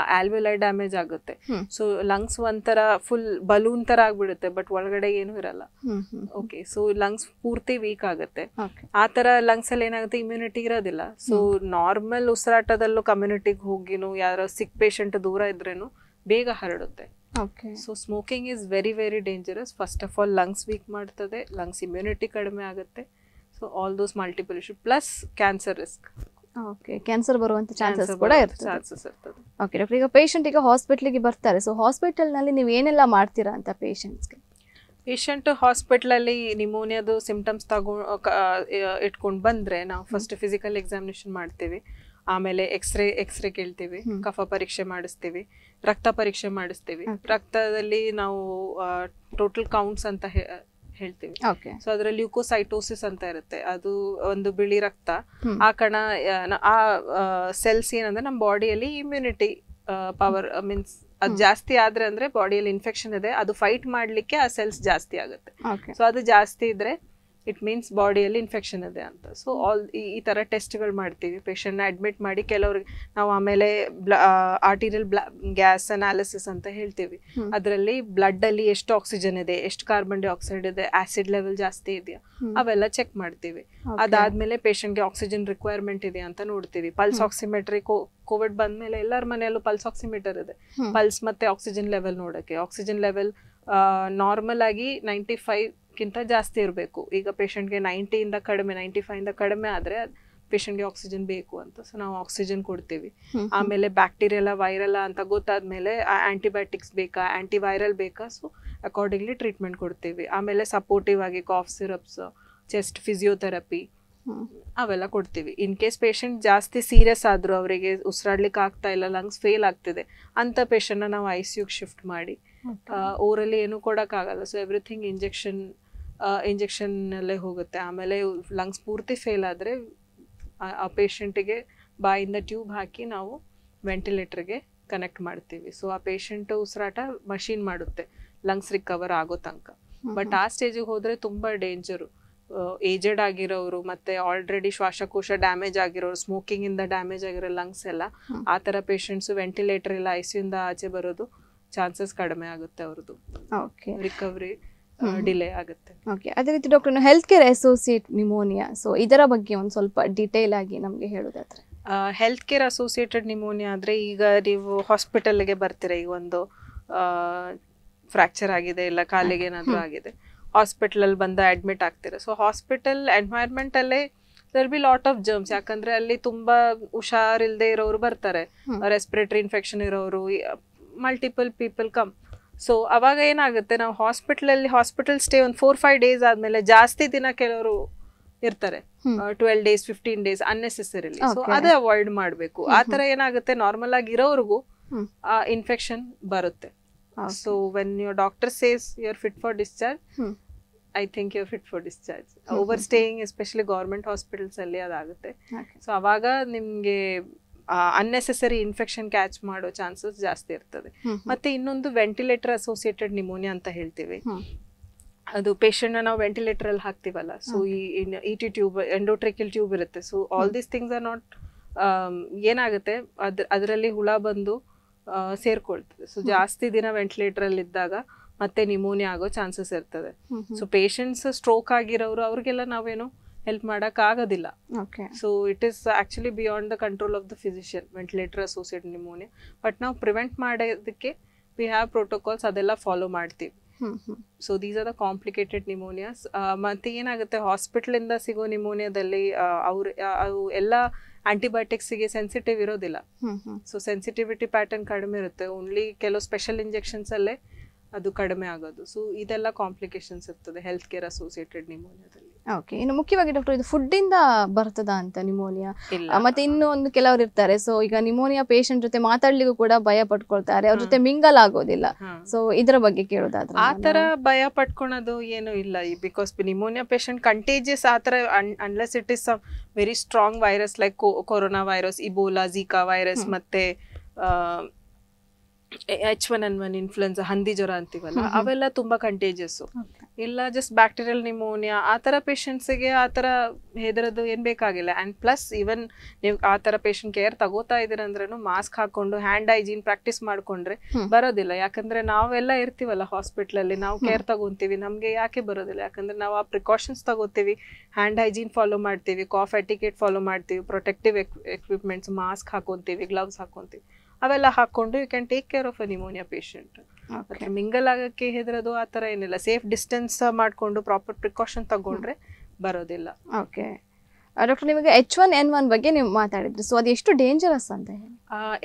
ಡ್ಯಾಮೇಜ್ ಆಗುತ್ತೆ. ಸೊ ಲಂಗ್ಸ್ ಒಂಥರ ಫುಲ್ ಬಲೂನ್ ತರ ಆಗ್ಬಿಡುತ್ತೆ ಬಟ್ ಒಳಗಡೆ ಏನೂ ಇರಲ್ಲ. ಓಕೆ ಸೊ ಲಂಗ್ಸ್ ಪೂರ್ತಿ ವೀಕ್ ಆಗುತ್ತೆ. ಆ ತರ ಲಂಗ್ಸ್ ಅಲ್ಲಿ ಏನಾಗುತ್ತೆ ಇಮ್ಯುನಿಟಿ ಇರೋದಿಲ್ಲ. ಸೊ ನಾರ್ಮಲ್ ಉಸಿರಾಟದಲ್ಲೂ ಕಮ್ಯುನಿಟಿಗೆ ಹೋಗಿನೂ ಯಾರೋ ಸಿಕ್ ಪೇಷಂಟ್ ದೂರ ಇದ್ರೇನು ಬೇಗ ಹರಡುತ್ತೆ. Okay so smoking is very very dangerous first of all lungs weak ಮಾಡ್ತದೆ ಲಂಗ್ಸ್ ಇಮ್ಯುನಿಟಿ ಕಡಿಮೆ ಆಗುತ್ತೆ. So all those multiple issue plus cancer risk okay cancer ಬರುವಂತ ಚಾನ್ಸಸ್ ಕೂಡ ಚಾನ್ಸಸ್ ಇರ್ತದೆ. ಓಕೆ ಡಾಕ್ಟರ್ ಈಗ ಪೇಷಂಟ್ ಈಗ ಹಾಸ್ಪಿಟ್ಲಿಗೆ ಬರ್ತಾರೆ. ಸೊ ಹಾಸ್ಪಿಟಲ್ನಲ್ಲಿ ನೀವು ಏನೆಲ್ಲ ಮಾಡ್ತೀರಾ ಅಂತ ಪೇಷಂಟ್ಸ್ಗೆ ಪೇಷಂಟ್ ಹಾಸ್ಪಿಟ್ಲಲ್ಲಿ ನಿಮೋನಿಯಾದು ಸಿಂಪ್ಟಮ್ಸ್ ತಗೊ ಇಟ್ಕೊಂಡು ಬಂದ್ರೆ ನಾವು ಫಸ್ಟ್ ಫಿಸಿಕಲ್ ಎಕ್ಸಾಮಿನೇಷನ್ ಮಾಡ್ತೀವಿ. ಆಮೇಲೆ ಎಕ್ಸ್ರೇ ಎಕ್ಸ್ರೇ ಕೇಳ್ತೀವಿ. ಕಫ ಪರೀಕ್ಷೆ ಮಾಡಿಸ್ತೀವಿ. ರಕ್ತ ಪರೀಕ್ಷೆ ಮಾಡಿಸ್ತೀವಿ. ರಕ್ತದಲ್ಲಿ ನಾವು ಟೋಟಲ್ ಕೌಂಟ್ಸ್ ಅಂತ ಹೇಳ್ತೀವಿ. ಸೊ ಅದರಲ್ಲಿ ಲ್ಯೂಕೋಸೈಟೋಸಿಸ್ ಅಂತ ಇರುತ್ತೆ. ಅದು ಒಂದು ಬಿಳಿ ರಕ್ತ. ಆ ಕಣ ಆ, ಸೆಲ್ಸ್ ಏನಂದ್ರೆ ನಮ್ಮ ಬಾಡಿಯಲ್ಲಿ ಇಮ್ಯುನಿಟಿ ಪವರ್ ಮೀನ್ಸ್ ಅದು ಜಾಸ್ತಿ ಆದ್ರೆ ಅಂದ್ರೆ ಬಾಡಿಯಲ್ಲಿ ಇನ್ಫೆಕ್ಷನ್ ಇದೆ. ಅದು ಫೈಟ್ ಮಾಡ್ಲಿಕ್ಕೆ ಆ ಸೆಲ್ಸ್ ಜಾಸ್ತಿ ಆಗುತ್ತೆ. ಸೊ ಅದು ಜಾಸ್ತಿ ಇದ್ರೆ ಇಟ್ ಮೀನ್ಸ್ ಬಾಡಿಯಲ್ಲಿ ಇನ್ಫೆಕ್ಷನ್ ಇದೆ ಅಂತ. ಸೊ ಆಲ್ ಈ ಥರ ಟೆಸ್ಟ್ಗಳು ಮಾಡ್ತೀವಿ. ಪೇಷಂಟ್ನ ಅಡ್ಮಿಟ್ ಮಾಡಿ ಕೆಲವ್ರಿಗೆ ನಾವು ಆಮೇಲೆ ಆರ್ಟಿರಿಯಲ್ ಗ್ಯಾಸ್ ಅನಾಲಿಸಿಸ್ ಅಂತ ಹೇಳ್ತೀವಿ. ಅದರಲ್ಲಿ ಬ್ಲಡ್ ಅಲ್ಲಿ ಎಷ್ಟು ಆಕ್ಸಿಜನ್ ಇದೆ ಎಷ್ಟು ಕಾರ್ಬನ್ ಡೈಆಕ್ಸೈಡ್ ಇದೆ ಆಸಿಡ್ ಲೆವೆಲ್ ಜಾಸ್ತಿ ಇದೆಯಾ? ಅವೆಲ್ಲ ಚೆಕ್ ಮಾಡ್ತೀವಿ. ಅದಾದಮೇಲೆ ಪೇಷಂಟ್ಗೆ ಆಕ್ಸಿಜನ್ ರಿಕ್ವೈರ್ಮೆಂಟ್ ಇದೆ ಅಂತ ನೋಡ್ತೀವಿ. ಪಲ್ಸ್ ಆಕ್ಸಿಮೆಟ್ರಿ ಕೋವಿಡ್ ಬಂದ್ಮೇಲೆ ಎಲ್ಲರ ಮನೆಯಲ್ಲೂ ಪಲ್ಸ್ ಆಕ್ಸಿಮೀಟರ್ ಇದೆ. ಪಲ್ಸ್ ಮತ್ತೆ ಆಕ್ಸಿಜನ್ ಲೆವೆಲ್ ನೋಡಕ್ಕೆ. ಆಕ್ಸಿಜನ್ ಲೆವೆಲ್ ನಾರ್ಮಲ್ ಆಗಿ ನೈಂಟಿ ಫೈವ್ ಕಿಂತ ಜಾಸ್ತಿ ಇರಬೇಕು. ಈಗ ಪೇಷಂಟ್ಗೆ ನೈಂಟಿಯಿಂದ ಕಡಿಮೆ ನೈಂಟಿ ಇಂದ ಕಡಿಮೆ ಆದರೆ ಪೇಷಂಟ್ಗೆ ಆಕ್ಸಿಜನ್ ಬೇಕು ಅಂತ. ಸೊ ನಾವು ಆಕ್ಸಿಜನ್ ಕೊಡ್ತೀವಿ. ಆಮೇಲೆ ಬ್ಯಾಕ್ಟೀರಿಯಲ್ಲ ವೈರಲ್ಲ ಅಂತ ಗೊತ್ತಾದ್ಮೇಲೆ ಆ್ಯಂಟಿಬಯೋಟಿಕ್ಸ್ ಬೇಕಾ ಆಂಟಿವೈರಲ್ ಬೇಕಾ ಸೊ ಅಕಾರ್ಡಿಂಗ್ಲಿ ಟ್ರೀಟ್ಮೆಂಟ್ ಕೊಡ್ತೀವಿ. ಆಮೇಲೆ ಸಪೋರ್ಟಿವ್ ಆಗಿ ಕಾಫ್ ಸಿರಪ್ಸ್ ಚೆಸ್ಟ್ ಫಿಸಿಯೋಥೆರಪಿ. ಅವೆಲ್ಲ ಕೊಡ್ತೀವಿ. ಇನ್ ಕೇಸ್ ಪೇಷಂಟ್ ಜಾಸ್ತಿ ಸೀರಿಯಸ್ ಆದ್ರು ಅವರಿಗೆ ಉಸಿರಾಡ್ಲಿಕ್ಕೆ ಆಗ್ತಾ ಇಲ್ಲ ಲಂಗ್ಸ್ ಫೇಲ್ ಆಗ್ತಿದೆ ಅಂತ ಪೇಷಂಟ್ನ ನಾವು ಐ ಸಿ ಶಿಫ್ಟ್ ಮಾಡಿ ಊರಲ್ಲಿ ಏನೂ ಕೊಡೋಕ್ಕಾಗಲ್ಲ. ಸೊ ಎವ್ರಿಥಿಂಗ್ ಇಂಜೆಕ್ಷನ್ ಇಂಜೆಕ್ಷನ್ನಲ್ಲೇ ಹೋಗುತ್ತೆ. ಆಮೇಲೆ ಲಂಗ್ಸ್ ಪೂರ್ತಿ ಫೇಲ್ ಆದರೆ ಆ ಪೇಷಂಟಿಗೆ ಬಾಯಿಂದ ಟ್ಯೂಬ್ ಹಾಕಿ ನಾವು ವೆಂಟಿಲೇಟರ್ಗೆ ಕನೆಕ್ಟ್ ಮಾಡ್ತೀವಿ. ಸೊ ಆ ಪೇಷಂಟ್ ಉಸಿರಾಟ ಮಷೀನ್ ಮಾಡುತ್ತೆ. ಲಂಗ್ಸ್ ರಿಕವರ್ ಆಗೋ ತನಕ. ಬಟ್ ಆ ಸ್ಟೇಜಿಗೆ ಹೋದರೆ ತುಂಬ ಡೇಂಜರು ಏಜೆಡ್ ಆಗಿರೋರು ಮತ್ತೆ ಆಲ್ರೆಡಿ ಶ್ವಾಸಕೋಶ ಡ್ಯಾಮೇಜ್ ಆಗಿರೋರು ಸ್ಮೋಕಿಂಗ್ ಇಂದ ಡ್ಯಾಮೇಜ್ ಆಗಿರೋ ಲಂಗ್ಸ್ ಎಲ್ಲ ಆ ಥರ ಪೇಷಂಟ್ಸ್ ವೆಂಟಿಲೇಟರ್ ಇಲ್ಲ ಐ ಇಂದ ಆಚೆ ಬರೋದು ಚಾನ್ಸಸ್ ಕಡಿಮೆ ಆಗುತ್ತೆ ಅವ್ರದ್ದು. ರಿಕವರಿ ಡಿಲೇ ಆಗುತ್ತೆ. ಓಕೆ ಅದೇ ರೀತಿ doctor health care associate pneumonia so ಇದರ ಬಗ್ಗೆ ಒಂದು ಸ್ವಲ್ಪ ಡೀಟೇಲ್ ಆಗಿ ನಮಗೆ ಹೇಳೋದಾದ್ರೆ. ಹೆಲ್ತ್ ಕೇರ್ ಅಸೋಸಿಯೇಟೆಡ್ ನಿಮೋನಿಯಾ ಆದರೆ ಈಗ ನೀವು ಹಾಸ್ಪಿಟಲ್ಗೆ ಬರ್ತೀರಾ ಈಗ ಒಂದು ಫ್ರ್ಯಾಕ್ಚರ್ ಆಗಿದೆ ಇಲ್ಲ ಕಾಲಿಗೆ ಏನಾದರೂ ಆಗಿದೆ. ಹಾಸ್ಪಿಟಲಲ್ಲಿ ಬಂದ ಅಡ್ಮಿಟ್ ಆಗ್ತೀರಾ. So hospital ಎನ್ವೈರ್ಮೆಂಟಲ್ಲೇ there be lot of germs ಯಾಕಂದ್ರೆ ಅಲ್ಲಿ ತುಂಬಾ ಹುಷಾರಿಲ್ಲದೆ ಇರೋರು ಬರ್ತಾರೆ. ರೆಸ್ಪಿರೇಟರಿ ಇನ್ಫೆಕ್ಷನ್ ಇರೋರು ಮಲ್ಟಿಪಲ್ ಪೀಪಲ್ ಕಮ್ ಸೊ ಅವಾಗ ಏನಾಗುತ್ತೆ ನಾವು ಹಾಸ್ಪಿಟ್ಲಲ್ಲಿ ಹಾಸ್ಪಿಟಲ್ ಸ್ಟೇ ಒಂದು ಫೋರ್ ಫೈವ್ ಡೇಸ್ ಆದಮೇಲೆ ಜಾಸ್ತಿ ದಿನ ಕೆಲವರು ಇರ್ತಾರೆ. Twelve days fifteen days unnecessarily so. ಅದೇ ಅವಾಯ್ಡ್ ಮಾಡಬೇಕು. ಆ ಥರ ಏನಾಗುತ್ತೆ ನಾರ್ಮಲ್ ಆಗಿ ಇರೋರಿಗೂ ಇನ್ಫೆಕ್ಷನ್ ಬರುತ್ತೆ. So when your doctor says you are fit for discharge. I think you fit for discharge over staying especially government hospitals ಅಲ್ಲಿ ಅದಾಗುತ್ತೆ. ಸೊ ಅವಾಗ ನಿಮ್ಗೆ ಅನ್ನೆಸೆಸರಿ ಇನ್ಫೆಕ್ಷನ್ ಕ್ಯಾಚ್ ಮಾಡೋ ಚಾನ್ಸಸ್ ಜಾಸ್ತಿ ಇರ್ತದೆ. ಮತ್ತೆ ಇನ್ನೊಂದು ವೆಂಟಿಲೇಟರ್ ಅಸೋಸಿಯೇಟೆಡ್ ನಿಮೋನಿಯಾ ಅಂತ ಹೇಳ್ತೀವಿ. ಅದು ಪೇಷಂಟ್ನ ನಾವು ವೆಂಟಿಲೇಟರ್ ಅಲ್ಲಿ ಹಾಕ್ತಿವಲ್ಲ ಸೊ ಈ E T tube endotracheal tube ಇರುತ್ತೆ. So all these things are not ಏನಾಗುತ್ತೆ ಅದ್ರ ಅದರಲ್ಲಿ ಹುಳ ಬಂದು ಸೇರ್ಕೊಳ್ತದೆ. ಸೊ ಜಾಸ್ತಿ ದಿನ ವೆಂಟಿಲೇಟರ್ ಅಲ್ಲಿ ಇದ್ದಾಗ ಮತ್ತೆ ನಿಮೋನಿಯಾ ಆಗೋ ಚಾನ್ಸಸ್ ಇರ್ತದೆ. ಸೊ ಪೇಷಂಟ್ಸ್ ಸ್ಟ್ರೋಕ್ ಆಗಿರೋರು ಅವ್ರಿಗೆಲ್ಲ ನಾವೇನು ಹೆಲ್ಪ್ ಮಾಡಕ್ ಆಗೋದಿಲ್ಲ so it is actually beyond the control of the physician ventilator associate pneumonia but ನಾವು ಪ್ರಿವೆಂಟ್ ಮಾಡೋದಕ್ಕೆ ವಿ ಹ್ಯಾವ್ ಪ್ರೋಟೋಕಾಲ್ಸ್ ಅದೆಲ್ಲ ಫಾಲೋ ಮಾಡ್ತೀವಿ. So these are the complicated pneumonias ಮತ್ತೆ ಏನಾಗುತ್ತೆ ಹಾಸ್ಪಿಟ್ಲಿಂದ ಸಿಗೋ ನಿಮೋನಿಯಾದಲ್ಲಿ ಅವ್ರ ಅವು ಎಲ್ಲ ಆಂಟಿಬಯೋಟಿಕ್ಸಿಗೆ ಸೆನ್ಸಿಟಿವ್ ಇರೋದಿಲ್ಲ. ಸೊ ಸೆನ್ಸಿಟಿವಿಟಿ ಪ್ಯಾಟರ್ನ್ ಕಡಿಮೆ ಇರುತ್ತೆ. ಓನ್ಲಿ ಕೆಲವು ಸ್ಪೆಷಲ್ ಇಂಜೆಕ್ಷನ್ಸ್ ಅಲ್ಲೇ ಅದು ಕಡಿಮೆ ಆಗೋದು. ಸೊ ಇದೆಲ್ಲ ಕಾಂಪ್ಲಿಕೇಶನ್ಸ್ ಇರ್ತದೆ ಹೆಲ್ತ್ ಕೇರ್ ಅಸೋಸಿಯೇಟೆಡ್ ನಿಮೋನಿಯಾದಲ್ಲಿ ಓಕೆ ಇನ್ನು ಮುಖ್ಯವಾಗಿ ಡಾಕ್ಟರ್ ಇದು ಫುಡ್ ಇಂದ ಬರ್ತದಾ ಅಂತ ನಿಮೋನಿಯಾ ಮತ್ತೆ ಇನ್ನು ಒಂದು ಕೆಲವರು ಇರ್ತಾರೆ. ಸೊ ಈಗ ನಿಮೋನಿಯಾ ಪೇಷಂಟ್ ಜೊತೆ ಮಾತಾಡ್ಲಿಕ್ಕೂ ಕೂಡ ಭಯ ಪಟ್ಕೊಳ್ತಾರೆ. ಅವ್ರ ಜೊತೆ ಮಿಂಗಲ್ ಆಗೋದಿಲ್ಲ. ಸೊ ಇದರ ಬಗ್ಗೆ ಕೇಳೋದಾದ್ರೆ ಆ ತರ ಭಯ ಪಟ್ಕೊಳೋದು ಏನು ಇಲ್ಲ. ಬಿಕಾಸ್ ನಿಮೋನಿಯಾ ಪೇಷಂಟ್ ಕಂಟೇಜಿಯಸ್ ಆ ಥರ unless it is some very strong virus like corona virus Ebola Zika virus ಮತ್ತೆ H one N one influenza ಹಂದಿ ಜ್ವರ ಅಂತೀವಲ್ಲ ಅವೆಲ್ಲ ತುಂಬಾ ಕಂಟೇಜಿಯಸ್ ಇಲ್ಲ ಜಸ್ಟ್ ಬ್ಯಾಕ್ಟೀರಿಯಲ್ ನಿಮೋನಿಯಾ ಆ ಥರ ಪೇಷಂಟ್ಸಿಗೆ ಆ ಥರ ಹೆದರದು ಏನ್ ಬೇಕಾಗಿಲ್ಲ. ಅಂಡ್ ಪ್ಲಸ್ ಈವನ್ ನೀವು ಆ ತರ ಪೇಷಂಟ್ ಕೇರ್ ತಗೋತಾ ಇದ್ದೀರಂದ್ರೂ ಮಾಸ್ಕ್ ಹಾಕೊಂಡು ಹ್ಯಾಂಡ್ ಹೈಜೀನ್ ಪ್ರಾಕ್ಟೀಸ್ ಮಾಡ್ಕೊಂಡ್ರೆ ಬರೋದಿಲ್ಲ. ಯಾಕಂದ್ರೆ ನಾವೆಲ್ಲ ಇರ್ತೀವಲ್ಲ ಹಾಸ್ಪಿಟ್ಲಲ್ಲಿ ನಾವು ಕೇರ್ ತಗೊಂತೀವಿ ನಮಗೆ ಯಾಕೆ ಬರೋದಿಲ್ಲ? ಯಾಕಂದ್ರೆ ನಾವು ಆ ಪ್ರಿಕಾಷನ್ಸ್ ತಗೋತೀವಿ ಹ್ಯಾಂಡ್ ಹೈಜೀನ್ ಫಾಲೋ ಮಾಡ್ತೀವಿ ಕಾಫ್ ಎಟಿಕೇಟ್ ಫಾಲೋ ಮಾಡ್ತೀವಿ ಪ್ರೊಟೆಕ್ಟಿವ್ ಎಕ್ವಿಪ್ಮೆಂಟ್ಸ್ ಮಾಸ್ಕ್ ಹಾಕೊಂತೀವಿ ಗ್ಲೌಸ್ ಹಾಕೊಂತೀವಿ. ಅವೆಲ್ಲ ಹಾಕೊಂಡು you can take care of a pneumonia patient mingle ಆಗಕ್ಕೆ ಹೆದರೋದು ಆ ಥರ ಏನಿಲ್ಲ. ಸೇಫ್ ಡಿಸ್ಟೆನ್ಸ್ ಮಾಡಿಕೊಂಡು ಪ್ರಾಪರ್ ಪ್ರಿಕಾಷನ್ ತಗೊಂಡ್ರೆ ಬರೋದಿಲ್ಲ. ಓಕೆ ಡಾಕ್ಟರ್ ನಿಮಗೆ ಎಚ್ ಒನ್ ಎನ್ ಒನ್ ಬಗ್ಗೆ ನೀವು ಮಾತಾಡಿದ್ರಿ. ಸೊ ಅದು ಎಷ್ಟು ಡೇಂಜರಸ್ ಅಂತ ಹೇಳಿ.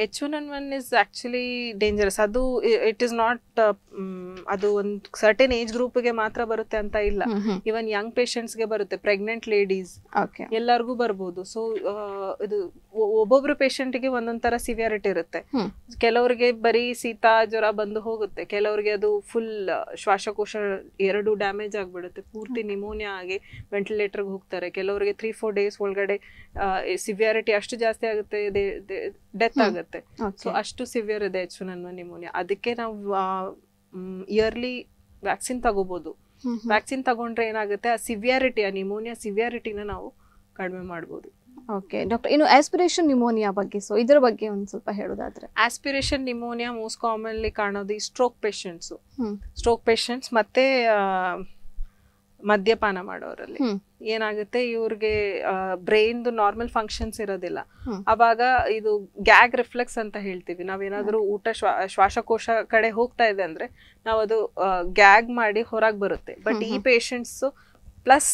H one N one is actually dangerous ಅದು ಇಟ್ ಇಸ್ ನಾಟ್ ಅದು ಒಂದು ಸರ್ಟೆನ್ ಏಜ್ ಗ್ರೂಪ್ಗೆ ಮಾತ್ರ ಬರುತ್ತೆ ಅಂತ ಇಲ್ಲ. ಇವನ್ ಯಂಗ್ ಪೇಷಂಟ್ಸ್ಗೆ ಬರುತ್ತೆ ಪ್ರೆಗ್ನೆಂಟ್ ಲೇಡೀಸ್ ಎಲ್ಲರಿಗೂ ಬರ್ಬೋದು. ಸೊ ಇದು ಒಬ್ಬೊಬ್ರು ಪೇಷಂಟ್ಗೆ ಒಂದೊಂದ್ ತರ ಸಿವಿಯಾರಿಟಿ ಇರುತ್ತೆ. ಕೆಲವ್ರಿಗೆ ಕೆಲವರಿಗೆ ಬರೀ ಶೀತ ಜ್ವರ ಬಂದು ಹೋಗುತ್ತೆ. ಕೆಲವರಿಗೆ ಅದು ಫುಲ್ ಶ್ವಾಸಕೋಶ ಎರಡು ಡ್ಯಾಮೇಜ್ ಆಗ್ಬಿಡುತ್ತೆ. ಪೂರ್ತಿ ನಿಮೋನಿಯಾ ಆಗಿ ವೆಂಟಿಲೇಟರ್ಗೆ ಹೋಗ್ತಾರೆ. ಕೆಲವರಿಗೆ ತ್ರೀ ಫೋರ್ ಡೇಸ್ ಒಳಗಡೆ ಸಿವಿಯಾರಿಟಿ ಅಷ್ಟು ಜಾಸ್ತಿ ಆಗುತ್ತೆ. ಡೆತ್ ಆಗುತ್ತೆ ಸೊ ಅಷ್ಟು ಸಿವಿಯರ್ ಇದೆ ಎಚ್ ಒನ್ ನಿಮೋನಿಯಾ ಅದಕ್ಕೆ ನಾವು ಇಯರ್ಲಿ ವ್ಯಾಕ್ಸಿನ್ ತಗೋಬಹುದು ವ್ಯಾಕ್ಸಿನ್ ತಗೊಂಡ್ರೆ ಏನಾಗುತ್ತೆ? ಆ ಸಿವಿಯಾರಿಟಿ ಆ ನಿಮೋನಿಯಾ ಸಿವಿಯಾರಿಟಿನ ನಾವು ಕಡಿಮೆ ಮಾಡ್ಬೋದು. ಓಕೆ ಡಾಕ್ಟರ್ ಇನ್ನು ಆಸ್ಪಿರೇಷನ್ ನಿಮೋನಿಯಾ ಬಗ್ಗೆ ಸೊ ಇದರ ಬಗ್ಗೆ ಒಂದು ಸ್ವಲ್ಪ ಹೇಳೋದಾದ್ರೆ. ಆಸ್ಪಿರೇಷನ್ ನಿಮೋನಿಯಾ ಮೋಸ್ಟ್ ಕಾಮನ್ಲಿ ಕಾಣೋದು ಈ ಸ್ಟ್ರೋಕ್ ಪೇಷಂಟ್ಸು ಸ್ಟ್ರೋಕ್ ಪೇಷಂಟ್ಸ್ ಮತ್ತೆ ಮದ್ಯಪಾನ ಮಾಡೋರಲ್ಲಿ. ಏನಾಗುತ್ತೆ ಇವ್ರಿಗೆ ಬ್ರೈನ್ದು ನಾರ್ಮಲ್ ಫಂಕ್ಷನ್ಸ್ ಇರೋದಿಲ್ಲ. ಅವಾಗ ಇದು ಗ್ಯಾಗ್ ರಿಫ್ಲೆಕ್ಸ್ ಅಂತ ಹೇಳ್ತೀವಿ. ನಾವೇನಾದ್ರೂ ಊಟ ಶ್ವಾ ಶ್ವಾಸಕೋಶ ಕಡೆ ಹೋಗ್ತಾ ಇದೆ ಅಂದ್ರೆ ನಾವು ಅದು ಗ್ಯಾಗ್ ಮಾಡಿ ಹೊರಗೆ ಬರುತ್ತೆ. ಬಟ್ ಈ ಪೇಷಂಟ್ಸ್ ಪ್ಲಸ್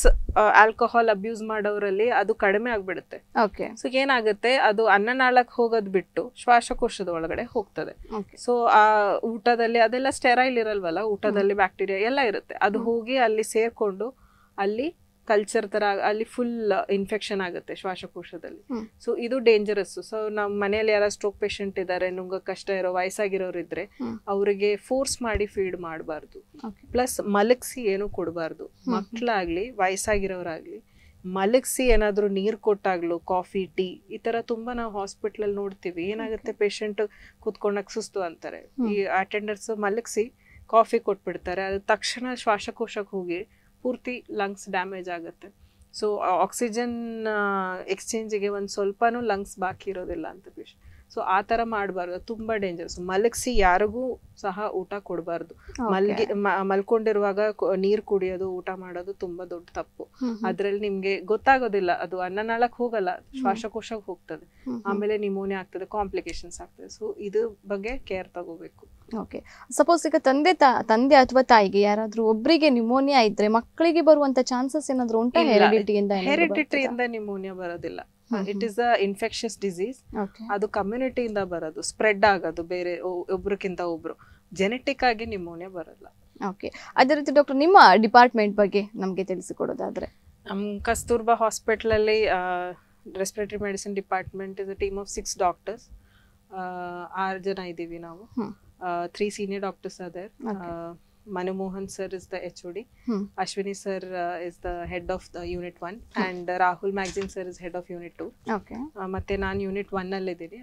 ಆಲ್ಕೋಹಾಲ್ ಅಬ್ಯೂಸ್ ಮಾಡೋರಲ್ಲಿ ಅದು ಕಡಿಮೆ ಆಗ್ಬಿಡುತ್ತೆ. ಓಕೆ. ಸೊ ಏನಾಗುತ್ತೆ ಅದು ಅನ್ನನಾಳಕ್ಕೆ ಹೋಗೋದ್ ಬಿಟ್ಟು ಶ್ವಾಸಕೋಶದ ಒಳಗಡೆ ಹೋಗ್ತದೆ. ಓಕೆ. ಸೊ ಆ ಊಟದಲ್ಲಿ ಅದೆಲ್ಲ ಸ್ಟೆರೈಲ್ ಇರಲ್ವಲ್ಲ ಊಟದಲ್ಲಿ ಬ್ಯಾಕ್ಟೀರಿಯಾ ಎಲ್ಲ ಇರುತ್ತೆ. ಅದು ಹೋಗಿ ಅಲ್ಲಿ ಸೇರ್ಕೊಂಡು ಅಲ್ಲಿ ಕಲ್ಚರ್ ತರ ಅಲ್ಲಿ ಫುಲ್ ಇನ್ಫೆಕ್ಷನ್ ಆಗುತ್ತೆ ಶ್ವಾಸಕೋಶದಲ್ಲಿ. ಸೊ ಇದು ಡೇಂಜರಸ್ ಸೊ ನಮ್ಮ ಮನೆಯಲ್ಲಿ ಯಾರು ಸ್ಟ್ರೋಕ್ ಪೇಷಂಟ್ ಇದ್ದಾರೆ ನುಂಗ ಕಷ್ಟ ಇರೋ ವಯಸ್ಸಾಗಿರೋರು ಇದ್ರೆ ಅವರಿಗೆ ಫೋರ್ಸ್ ಮಾಡಿ ಫೀಡ್ ಮಾಡಬಾರ್ದು. ಪ್ಲಸ್ ಮಲಗಿಸಿ ಏನು ಕೊಡಬಾರ್ದು. ಮಕ್ಕಳಾಗ್ಲಿ ವಯಸ್ಸಾಗಿರೋರಾಗ್ಲಿ ಮಲಗಿಸಿ ಏನಾದರೂ ನೀರು ಕೊಟ್ಟಾಗ್ಲು ಕಾಫಿ ಟೀ ಈ ತರ ತುಂಬಾ ನಾವು ಹಾಸ್ಪಿಟ್ಲಲ್ಲಿ ನೋಡ್ತೀವಿ. ಏನಾಗುತ್ತೆ ಪೇಷಂಟ್ ಕೂತ್ಕೊಂಡಾಗ ಸುಸ್ತು ಅಂತಾರೆ. ಈ ಅಟೆಂಡರ್ಸ್ ಮಲಗಿಸಿ ಕಾಫಿ ಕೊಟ್ಬಿಡ್ತಾರೆ. ಅದು ತಕ್ಷಣ ಶ್ವಾಸಕೋಶಕ್ಕೆ ಹೋಗಿ ಪೂರ್ತಿ ಲಂಗ್ಸ್ ಡ್ಯಾಮೇಜ್ ಆಗುತ್ತೆ. ಸೊ ಆಕ್ಸಿಜನ್ ಎಕ್ಸ್ಚೇಂಜಿಗೆ ಒಂದು ಸ್ವಲ್ಪನೂ ಲಂಗ್ಸ್ ಬಾಕಿ ಇರೋದಿಲ್ಲ ಅಂತ ಪೇಷಂಟ್ ಸೊ ಆ ಥರ ಮಾಡಬಾರ್ದು. ತುಂಬ ಡೇಂಜರ್ಸ್ ಮಲಗಿಸಿ ಯಾರಿಗೂ ಸಹ ಊಟ ಕೊಡಬಾರ್ದು. ಮಲ್ಗಿ ಮಲ್ಕೊಂಡಿರುವಾಗ ನೀರು ಕುಡಿಯೋದು ಊಟ ಮಾಡೋದು ತುಂಬಾ ದೊಡ್ಡ ತಪ್ಪು. ಅದ್ರಲ್ಲಿ ನಿಮ್ಗೆ ಗೊತ್ತಾಗೋದಿಲ್ಲ. ಅದು ಅನ್ನನಾಳಕ್ ಹೋಗಲ್ಲ. ಶ್ವಾಸಕೋಶಕ್ಕೆ ಹೋಗ್ತದೆ. ಆಮೇಲೆ ನಿಮೋನಿಯಾ ಆಗ್ತದೆ ಕಾಂಪ್ಲಿಕೇಶನ್ಸ್ ಆಗ್ತದೆ. ಸೊ ಇದು ಬಗ್ಗೆ ಕೇರ್ ತಗೋಬೇಕು. ಓಕೆ ಸಪೋಸ್ ಈಗ ತಂದೆ ತಂದೆ ಅಥವಾ ತಾಯಿಗೆ ಯಾರಾದ್ರೂ ಒಬ್ರಿಗೆ ನಿಮೋನಿಯಾ ಇದ್ರೆ ಮಕ್ಕಳಿಗೆ ಬರುವಂತ ಚಾನ್ಸಸ್ ಏನಾದ್ರು ಉಂಟಾ ಹೆರಿಡಿಟಿಯಿಂದ ಹೆರಿಡಿಟಿಯಿಂದ ನಿಮೋನಿಯಾ ಬರೋದಿಲ್ಲ. It is a infectious disease ಅದು ಕಮ್ಯುನಿಟಿಯಿಂದ ಬರೋದು ಸ್ಪ್ರೆಡ್ ಆಗೋದು ಬೇರೆ ಒಬ್ರಕ್ಕಿಂತ ಒಬ್ರು. ಜೆನೆಟಿಕ್ ಆಗಿ ನಿಮೋನಿಯಾ ಬರಲ್ಲ. ಓಕೆ ಅದೇ ರೀತಿ ಡಾಕ್ಟರ್ ನಿಮ್ಮ ಡಿಪಾರ್ಟ್ಮೆಂಟ್ ಬಗ್ಗೆ ನಮಗೆ ತಿಳಿಸಿಕೊಡೋದಾದ್ರೆ. ನಮ್ಮ ಕಸ್ತೂರ್ಬಾ ಹಾಸ್ಪಿಟ್ಲಲ್ಲಿ respiratory medicine department is a team of six doctors ಆರು ಜನ ಇದ್ದೀವಿ ನಾವು. Three senior doctors Manmohan sir is the H hmm Ashwini sir is the head of the unit one and Rahul Magazine sir is head of unit two okay ಮತ್ತೆ ನಾನು unit one ಅಲ್ಲಿ ಇದ್ದೀನಿ.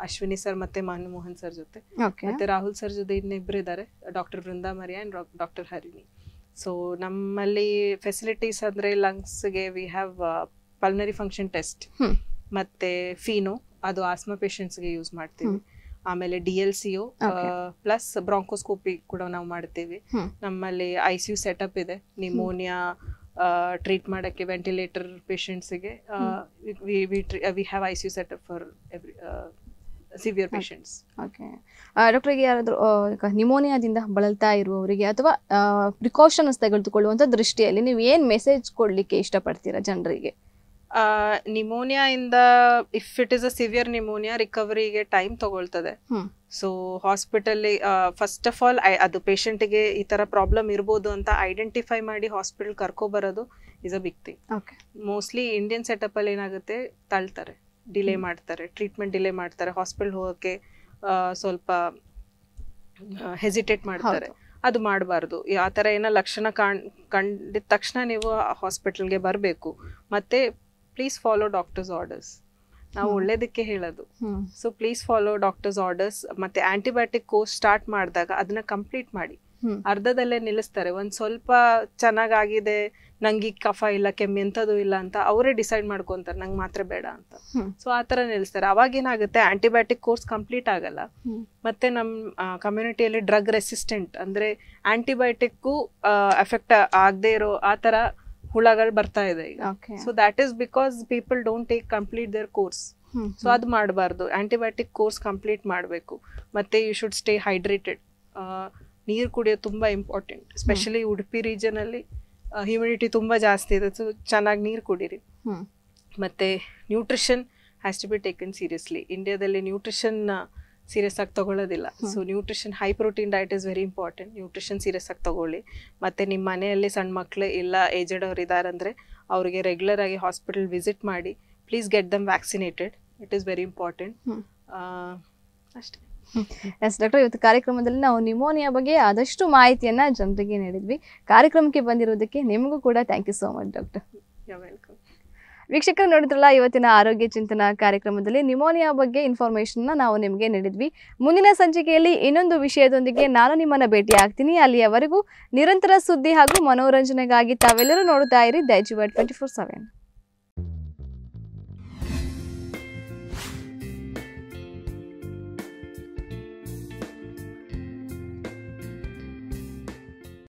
Ashwini sir ಮತ್ತೆ Manmohan sir ಜೊತೆ. ಮತ್ತೆ Rahul sir ಜೊತೆ ಇನ್ನಿಬ್ರು ಇದ್ದಾರೆ doctor Brinda Maria and doctor Harini so ನಮ್ಮಲ್ಲಿ ಫೆಸಿಲಿಟೀಸ್ ಅಂದ್ರೆ ಲಂಗ್ಸ್ಗೆ we have pulmonary function test ಮತ್ತೆ ಫೀನೋ ಅದು ಆಸ್ಮಾ ಗೆ ಯೂಸ್ ಮಾಡ್ತೀವಿ. ಆಮೇಲೆ D L C O plus bronchoscopy ಕೂಡ ನಾವು ಮಾಡ್ತೀವಿ. ನಮ್ಮಲ್ಲಿ ಐ ಸಿ ಯು ಸೆಟಪ್ ಇದೆ. ನಿಮೋನಿಯಾ ಟ್ರೀಟ್ ಮಾಡಕ್ಕೆ ventilator ಪೇಷಂಟ್ಸ್ಗೆ we have I C U setup for every severe patients okay ಡಾಕ್ಟರ್ಗೆ ಯಾರಾದರೂ ನಿಮೋನಿಯಾದಿಂದ ಬಳಲ್ತಾ ಇರುವವರಿಗೆ ಅಥವಾ ಪ್ರಿಕಾಷನ್ಸ್ ತೆಗೆದುಕೊಳ್ಳುವಂಥ ದೃಷ್ಟಿಯಲ್ಲಿ ನೀವು ಏನು ಮೆಸೇಜ್ ಕೊಡಲಿಕ್ಕೆ ಇಷ್ಟಪಡ್ತೀರಾ ಜನರಿಗೆ? ನಿಮೋನಿಯಾ ಇಂದ if it is a severe pneumonia ರಿಕವರಿಗೆ time ತಗೊಳ್ತದೆ. So hospital first of all ಅದು ಪೇಷಂಟ್ಗೆ ಈ ತರ ಪ್ರಾಬ್ಲಮ್ ಇರ್ಬೋದು ಅಂತ ಐಡೆಂಟಿಫೈ ಮಾಡಿ hospital ಕರ್ಕೊಬರೋದು is a big thing mostly Indian setup ಅಲ್ಲಿ ಏನಾಗುತ್ತೆ ತಳ್ತಾರೆ ಡಿಲೇ ಮಾಡ್ತಾರೆ ಟ್ರೀಟ್ಮೆಂಟ್ ಡಿಲೇ ಮಾಡ್ತಾರೆ ಹಾಸ್ಪಿಟಲ್ ಹೋಗೋಕ್ಕೆ ಸ್ವಲ್ಪ ಹೆಸಿಟೇಟ್ ಮಾಡ್ತಾರೆ. ಅದು ಮಾಡಬಾರ್ದು. ಆ ಥರ ಏನೋ ಲಕ್ಷಣ ಕಾಣ್ ಕಂಡಿದ ತಕ್ಷಣ ನೀವು ಹಾಸ್ಪಿಟಲ್ಗೆ ಬರಬೇಕು. ಮತ್ತೆ ಪ್ಲೀಸ್ ಫಾಲೋ ಡಾಕ್ಟರ್ಸ್ ಆರ್ಡರ್ಸ್ ನಾವು ಒಳ್ಳೇದಕ್ಕೆ ಹೇಳೋದು. So please follow doctors orders ಮತ್ತೆ ಆಂಟಿಬಯೋಟಿಕ್ ಕೋರ್ಸ್ ಸ್ಟಾರ್ಟ್ ಮಾಡಿದಾಗ ಅದನ್ನ ಕಂಪ್ಲೀಟ್ ಮಾಡಿ. ಅರ್ಧದಲ್ಲೇ ನಿಲ್ಲಿಸ್ತಾರೆ. ಒಂದ್ ಸ್ವಲ್ಪ ಚೆನ್ನಾಗಾಗಿದೆ ನಂಗೆ ಈ ಕಫ ಇಲ್ಲ ಕೆಮ್ಮಿ ಎಂಥದ್ದು ಇಲ್ಲ ಅಂತ ಅವರೇ ಡಿಸೈಡ್ ಮಾಡ್ಕೊಂತಾರೆ ನಂಗೆ ಮಾತ್ರ ಬೇಡ ಅಂತ. ಸೊ ಆ ಥರ ನಿಲ್ಲಿಸ್ತಾರೆ. ಅವಾಗ ಏನಾಗುತ್ತೆ ಆಂಟಿಬಯೋಟಿಕ್ ಕೋರ್ಸ್ ಕಂಪ್ಲೀಟ್ ಆಗಲ್ಲ. ಮತ್ತೆ ನಮ್ಮ ಕಮ್ಯುನಿಟಿಯಲ್ಲಿ ಡ್ರಗ್ ರೆಸಿಸ್ಟೆಂಟ್ ಅಂದ್ರೆ ಆಂಟಿಬಯೋಟಿಕ್ಗೂ ಎಫೆಕ್ಟ್ ಆಗದೆ ಇರೋ ಆ ಥರ ಹುಳಗಳು ಬರ್ತಾ ಇದೆ ಈಗ. So that is because people don't take complete their course so ಅದು ಮಾಡಬಾರ್ದು. ಆಂಟಿಬಯೋಟಿಕ್ ಕೋರ್ಸ್ ಕಂಪ್ಲೀಟ್ ಮಾಡಬೇಕು. ಮತ್ತೆ ಯು ಶುಡ್ ಸ್ಟೇ ಹೈಡ್ರೇಟೆಡ್ ನೀರು ಕುಡಿಯೋದು ತುಂಬ ಇಂಪಾರ್ಟೆಂಟ್ ಸ್ಪೆಷಲಿ ಉಡುಪಿ ರೀಜನಲ್ಲಿ ಹ್ಯೂಮಿಡಿಟಿ ತುಂಬ ಜಾಸ್ತಿ ಇದೆ. ಸೊ ಚೆನ್ನಾಗಿ ನೀರು ಕುಡೀರಿ. ಮತ್ತೆ ಮತ್ತು nutrition has to be taken seriously ಇಂಡಿಯಾದಲ್ಲಿ ನ್ಯೂಟ್ರಿಷನ್ ಸೀರಿಯಸ್ ಆಗಿ ತಗೊಳ್ಳೋದಿಲ್ಲ. So nutrition high protein diet is very important nutrition serious ಆಗಿ ತಗೊಳ್ಳಿ. ಮತ್ತು ನಿಮ್ಮ ಮನೆಯಲ್ಲಿ ಸಣ್ಣ ಮಕ್ಕಳು ಇಲ್ಲ ಏಜೆಡ್ ಅವ್ರು ಇದ್ದಾರಂದರೆ ಅವರಿಗೆ ರೆಗ್ಯುಲರ್ ಆಗಿ ಹಾಸ್ಪಿಟಲ್ ವಿಸಿಟ್ ಮಾಡಿ please get them vaccinated it is very important ಅಷ್ಟೇ. ಎಸ್ ಡಾಕ್ಟರ್ ಇವತ್ತು ಕಾರ್ಯಕ್ರಮದಲ್ಲಿ ನಾವು ನಿಮೋನಿಯಾ ಬಗ್ಗೆ ಆದಷ್ಟು ಮಾಹಿತಿಯನ್ನ ಜನರಿಗೆ ನೀಡಿದ್ವಿ. ಕಾರ್ಯಕ್ರಮಕ್ಕೆ ಬಂದಿರೋದಕ್ಕೆ ನಿಮಗೂ ಕೂಡ thank you so much doctor. Welcome ವೀಕ್ಷಕರು ನೋಡಿದ್ರಲ್ಲ, ಇವತ್ತಿನ ಆರೋಗ್ಯ ಚಿಂತನಾ ಕಾರ್ಯಕ್ರಮದಲ್ಲಿ ನಿಮೋನಿಯಾ ಬಗ್ಗೆ ಇನ್ಫಾರ್ಮೇಶನ್ ನಾವು ನಿಮಗೆ ನೀಡಿದ್ವಿ. ಮುಂದಿನ ಸಂಚಿಕೆಯಲ್ಲಿ ಇನ್ನೊಂದು ವಿಷಯದೊಂದಿಗೆ ನಾನು ನಿಮ್ಮನ್ನ ಭೇಟಿ ಆಗ್ತೀನಿ ಅಲ್ಲಿಯವರೆಗೂ ನಿರಂತರ ಸುದ್ದಿ ಹಾಗೂ ಮನೋರಂಜನೆಗಾಗಿ ತಾವೆಲ್ಲರೂ ನೋಡುತ್ತಾ ಇರಿ. ದೈಜುವರ್ ಟ್ವೆಂಟಿ ಫೋರ್ ಸೆವೆನ್